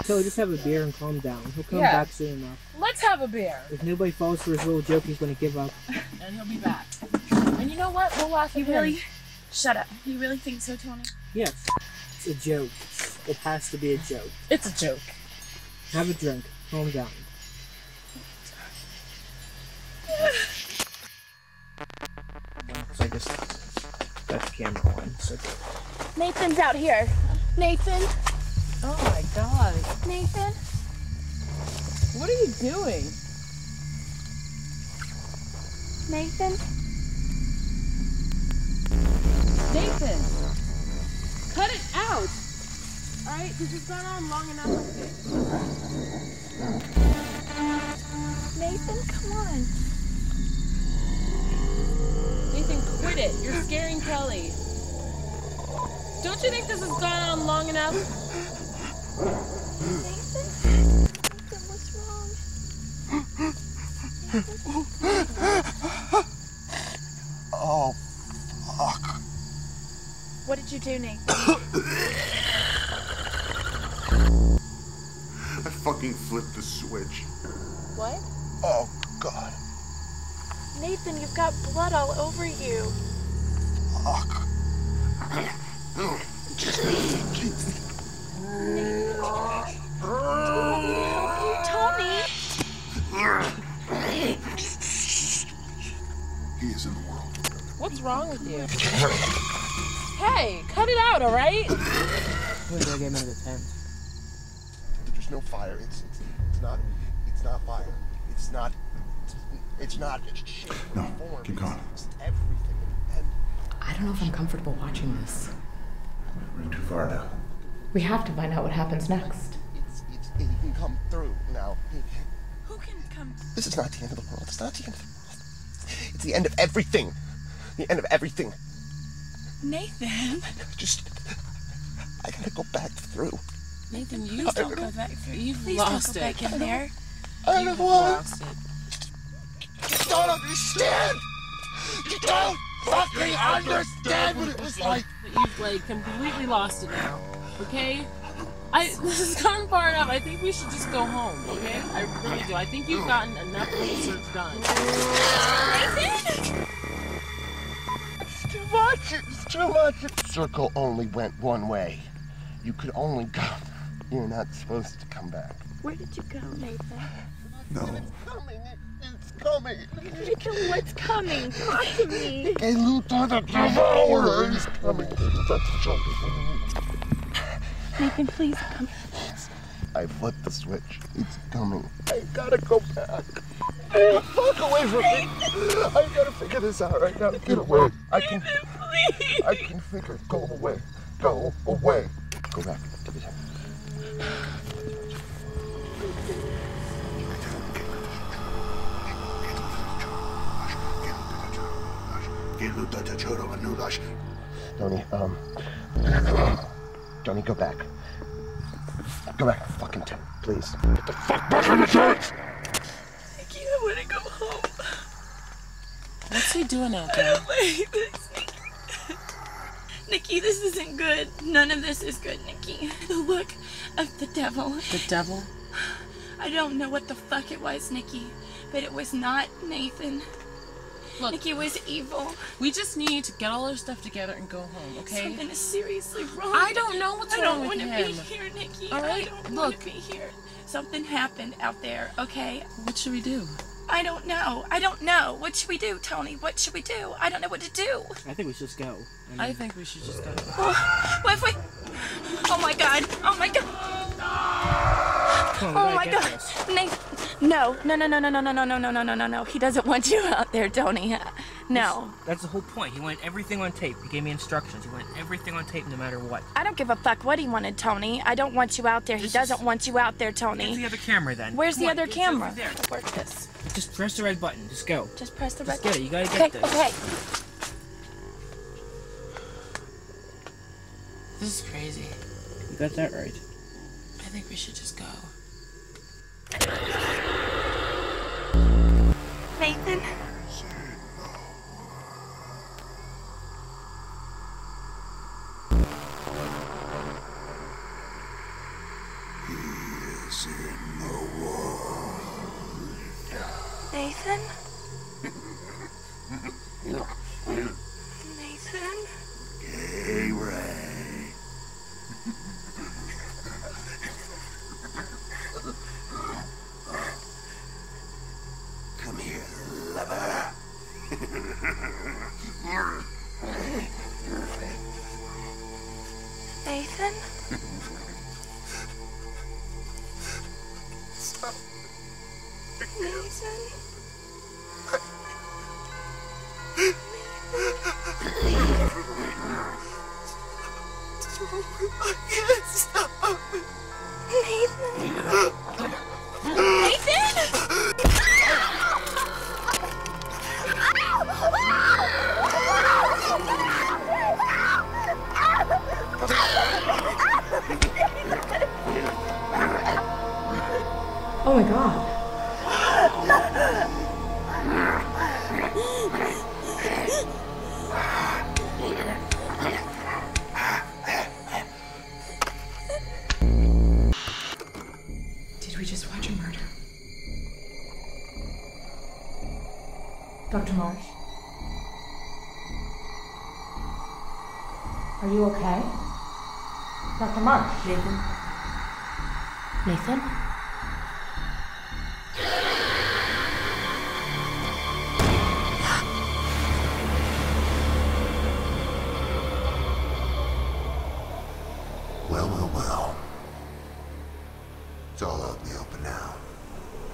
So just have a beer and calm down. He'll come Yeah. back soon enough. Let's have a beer, If nobody falls for his little joke, he's going to give up. and he'll be back. And you know what? We'll laugh at You him. really? Shut up. You really think so, Tony? Yes, it's a joke. It has to be a joke. It's a joke. Have a drink. Calm down. So I guess that's the camera one. So Nathan's out here. Nathan? Oh my god. Nathan? What are you doing? Nathan? Nathan! Cut it out! Alright, this has gone on long enough. Nathan, come on. Nathan, quit it. You're scaring Kelly. Don't you think this has gone on long enough? Nathan? Nathan, what's wrong? Oh, fuck. What did you do, Nate? I fucking flipped the switch. What? Oh, God. Nathan, you've got blood all over you. Fuck. Tommy! He is in the world. What's wrong with you? hey, cut it out, all right? Window game out of 10. There's no fire. It's, it's, it's not. It's not fire. It's not. It's not. shape No, form. keep going. It's everything. And I don't know if I'm comfortable watching this. We're too far now. We have to find out what happens next. it's, it's, he can come through now. He- Who can come? This is not the end of the world. It's not the end of the world. It's the end of everything. The end of everything. Nathan! Just. I gotta go back through. Nathan, you Please don't don't go back through. You've Please lost don't go it. back in there. I don't You've want. lost it. You don't understand. You don't fucking understand what it was like. But you've like completely lost it now. Okay? I this has gone far enough. I think we should just go home, okay? I really do. I think you've gotten enough research done. It's too much. It's too much. Circle only went one way. You could only go. You're not supposed to come back. Where did you go, Nathan? No. Coming. It's coming. Nathan, what's coming? Talk to me. Keluta the Devourer is coming. Nathan, please come. I flipped the switch. It's coming. I gotta go back. Fuck away from me. I gotta figure this out right now. Get away. I can. Please. I can figure. It. Go away. Go away. Go back to the Tony, um. Tony, go back. Go back to fucking tent, please. Get the fuck back in the tent! Nikki, I want to go home. What's he doing out I there? don't like this. Nikki, this isn't good. None of this is good, Nikki. The look of the devil. The devil? I don't know what the fuck it was, Nikki, but it was not Nathan. Look, Nikki was evil. We just need to get all our stuff together and go home, okay? Something is seriously wrong. I don't know what's I wrong don't wanna be here, Nikki. All right, I don't look. want to be here. Something happened out there, okay? What should we do? I don't know. I don't know. What should we do, Tony? What should we do? I don't know what to do. I think we should just go. I think we should just go. Oh, what if we... Oh my god. Oh my god. Come on, Oh my god. this. Nate. No. No, no, no, no, no, no, no, no, no, no, no, no, no. He doesn't want you out there, Tony. No. That's the whole point. He wanted everything on tape. He gave me instructions. He wanted everything on tape no matter what. I don't give a fuck what he wanted, Tony. I don't want you out there. He doesn't want you out there, Tony. Where's Tony. the other camera then? Where's Come the on, other it's camera? there. Work this. Just press the red button. Just go. Just press the Just red get it. You gotta Okay, get this. okay. This is crazy. You got that right. I think we should just go. Nathan.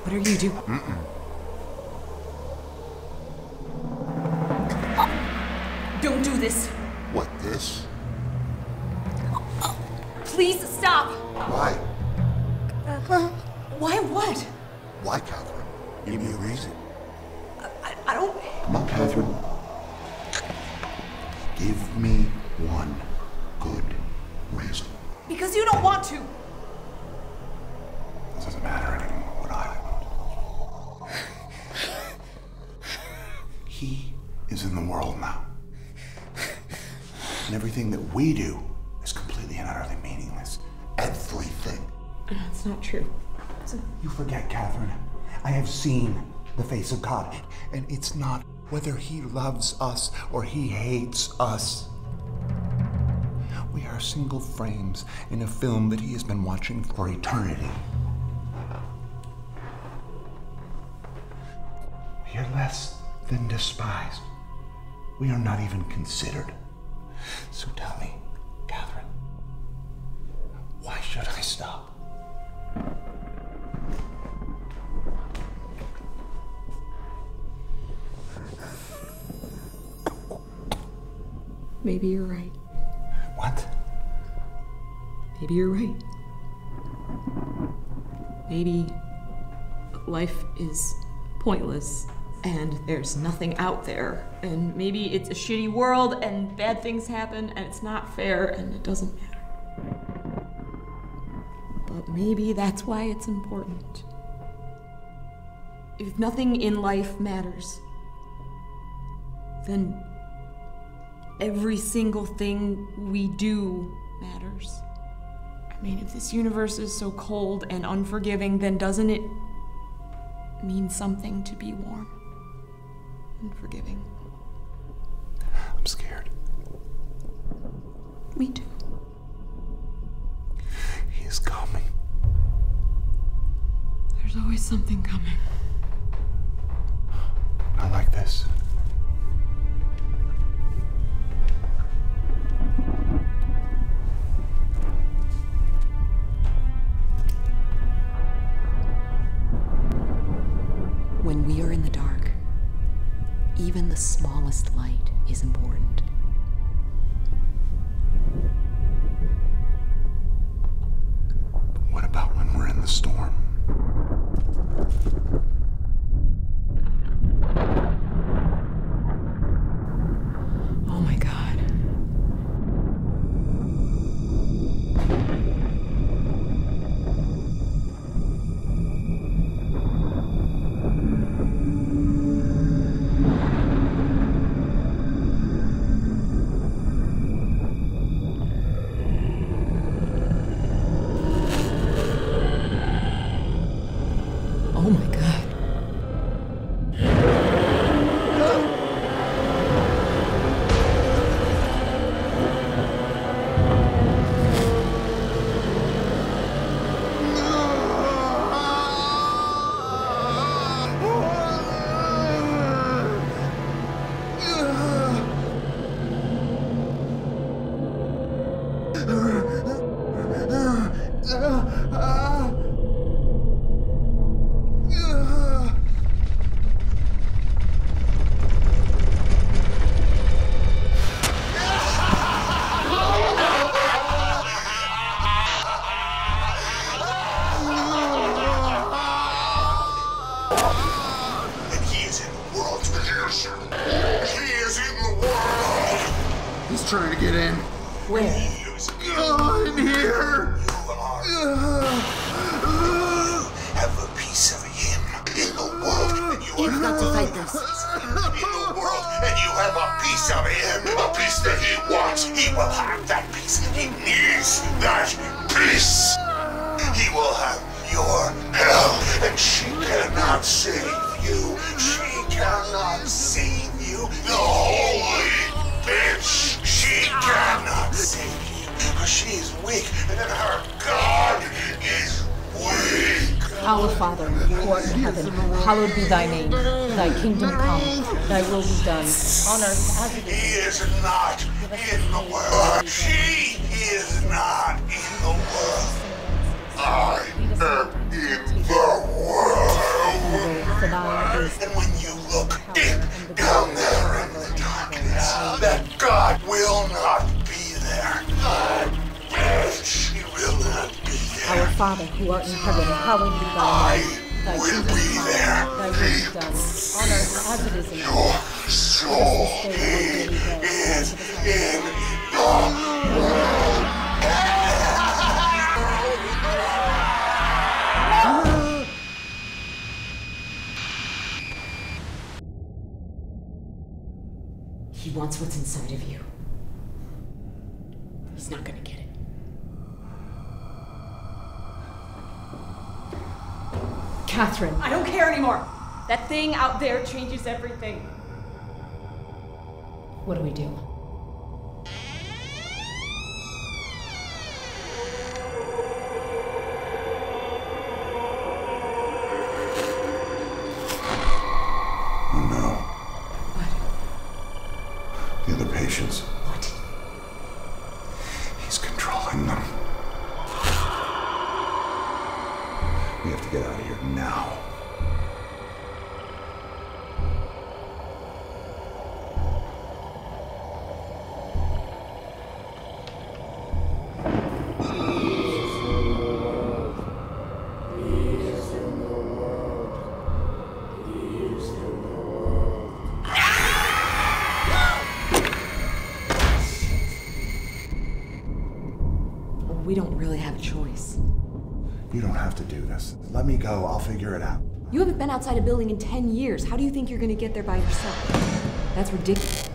What are you doing? Mm-mm. Don't do this. What, this? Please stop. Why? Uh, Why what? Why, Catherine? Give me a reason. I don't. Come on, Catherine. Give me one good reason. Because you don't want to. Face of God, and it's not whether he loves us or he hates us. We are single frames in a film that he has been watching for eternity. We are less than despised. We are not even considered. So tell me, Maybe you're right. What? Maybe you're right. Maybe life is pointless and there's nothing out there. And maybe it's a shitty world and bad things happen and it's not fair and it doesn't matter. But maybe that's why it's important. If nothing in life matters, then every single thing we do matters. I mean, if this universe is so cold and unforgiving, then doesn't it mean something to be warm and forgiving? I'm scared. Me too. He is coming. There's always something coming. I like this. When we are in the dark, even the smallest light is important. What about when we're in the storm? wants what's inside of you. He's not gonna get it. Catherine. I don't care anymore. That thing out there changes everything. What do we do? go. I'll figure it out. You haven't been outside a building in 10 years. How do you think you're gonna get there by yourself? That's ridiculous.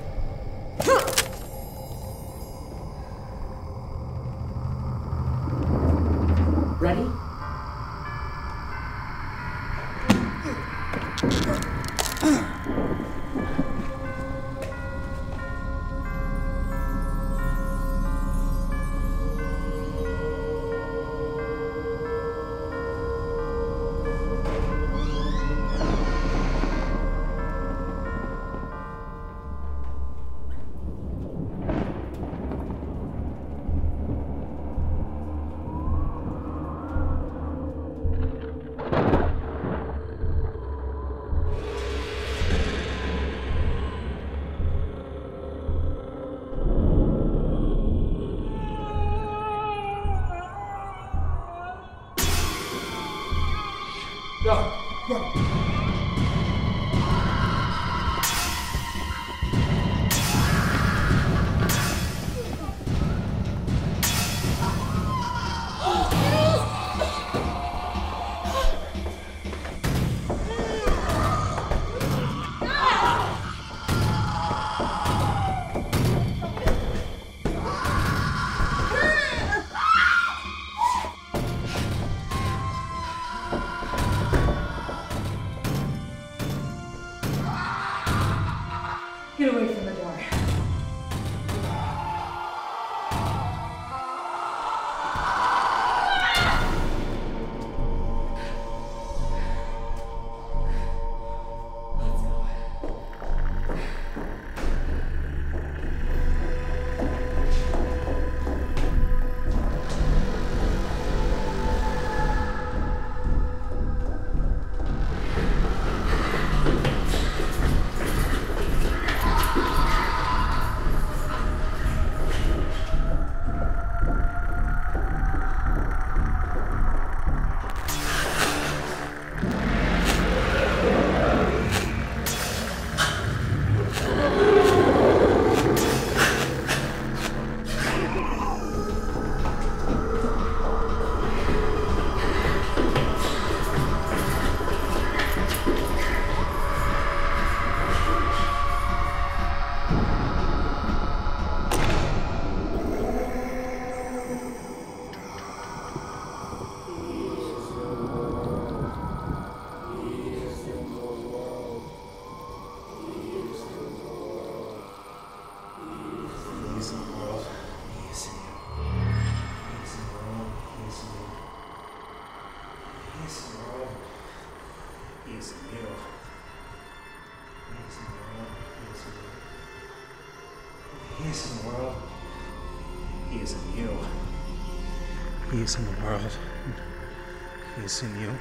In you.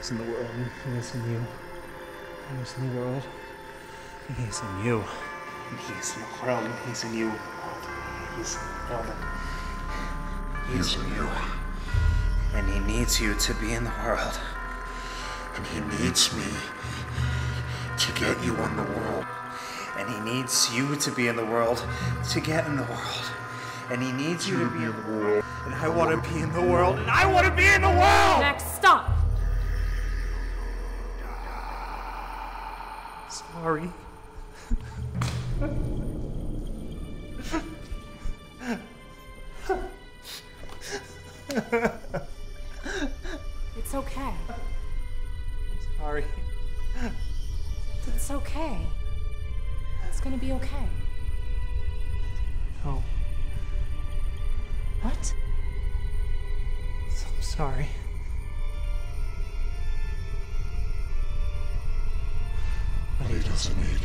Is in the world. Is in you. Is in the world. Is in you. He is in the world. He is in you. He is in the world. He is in you. And he needs you to be in the world. And he needs me to get you in the world. And he needs you to be in the world to get in the world. And he needs you to be in the world. I want to be in the world. And I want to be in the world! Max, stop! Sorry. It's okay. Sorry. It's okay. It's gonna be okay. No. Sorry. But he doesn't need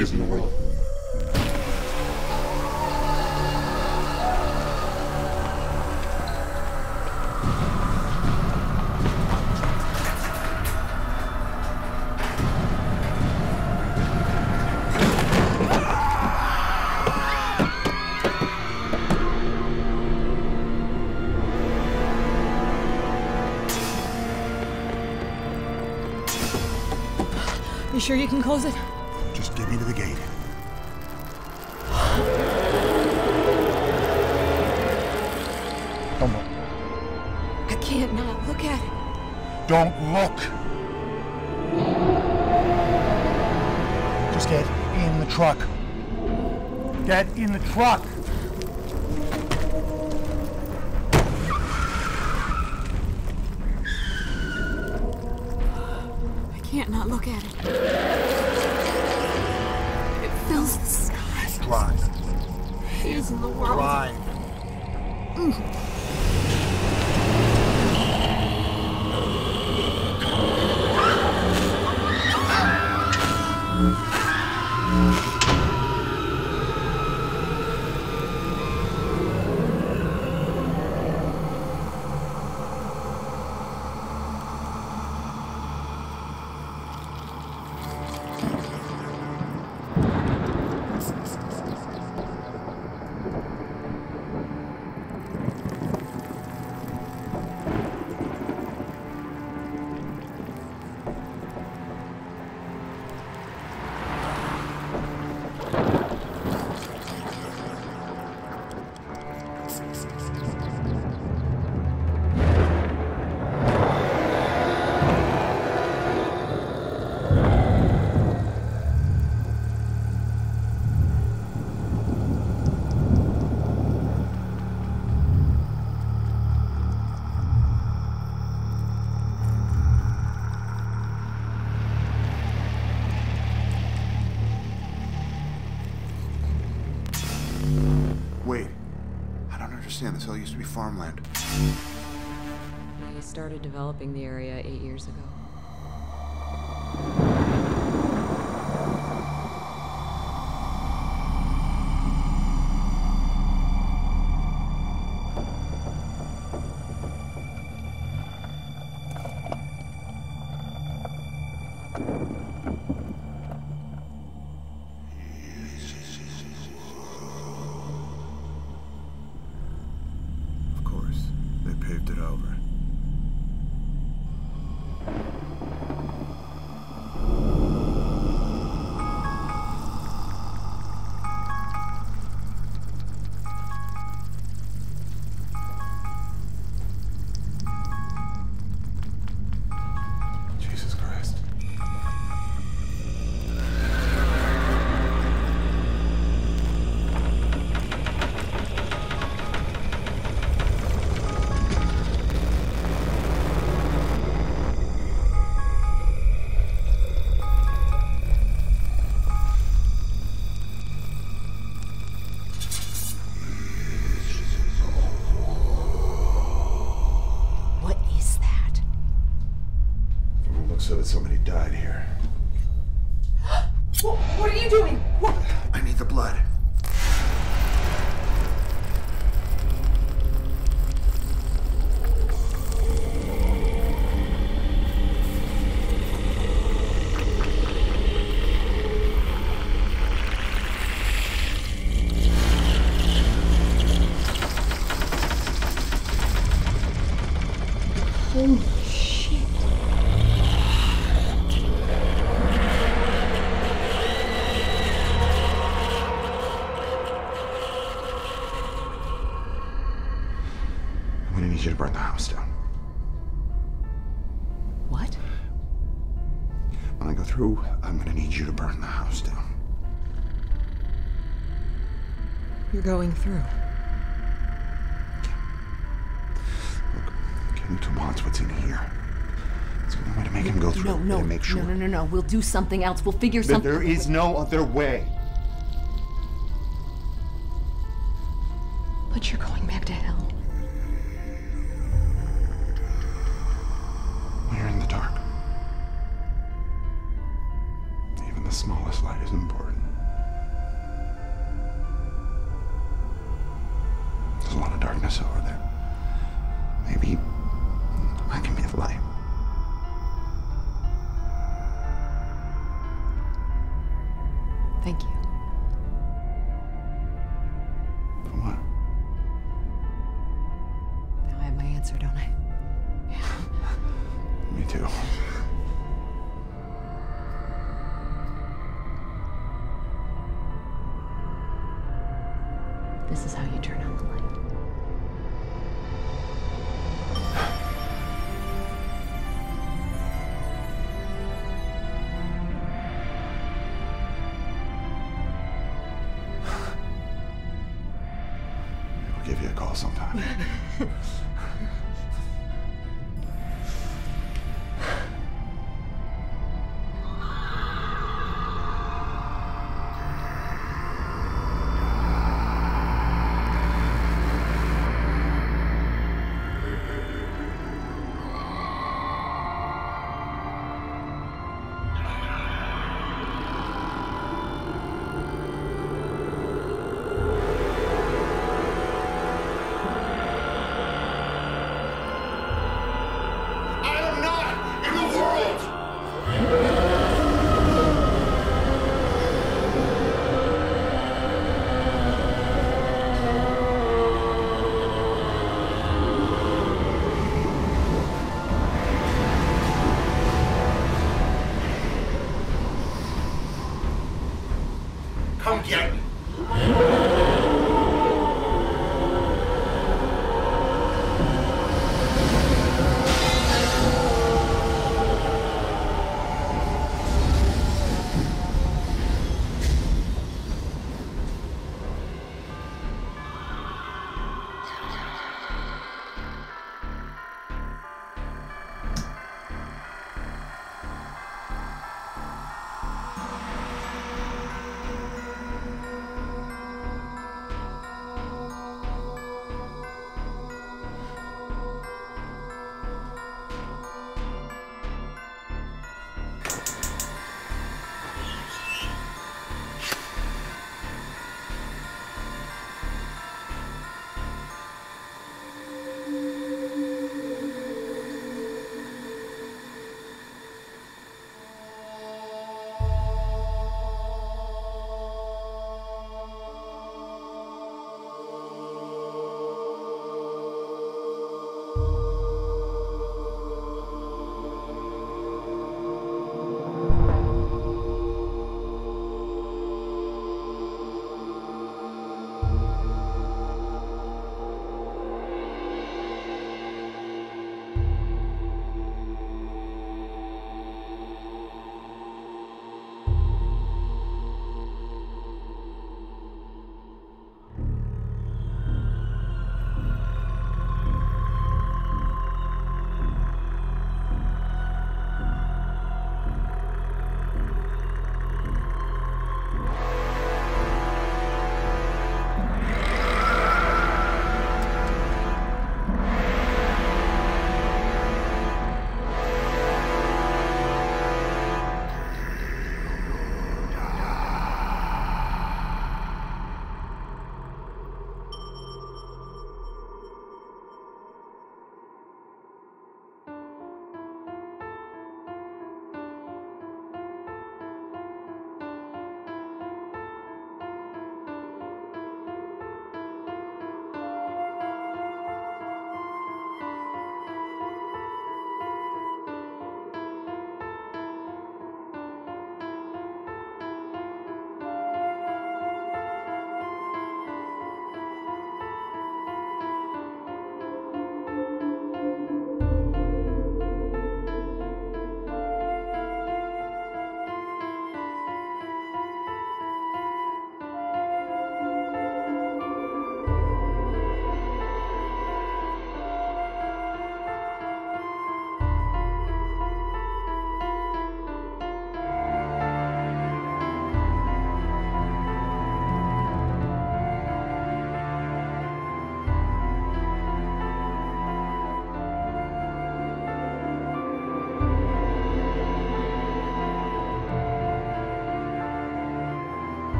World. You sure you can close it? Truck. Get in the truck! All used to be farmland. We started developing the area eight years ago. Holy shit. I'm gonna need you to burn the house down. What? When I go through, I'm gonna need you to burn the house down. You're going through. Keluta wants what's in here. It's the only way to make him go through No, no, and make sure. no, no, no, no. We'll do something else. We'll figure something. there is no other way.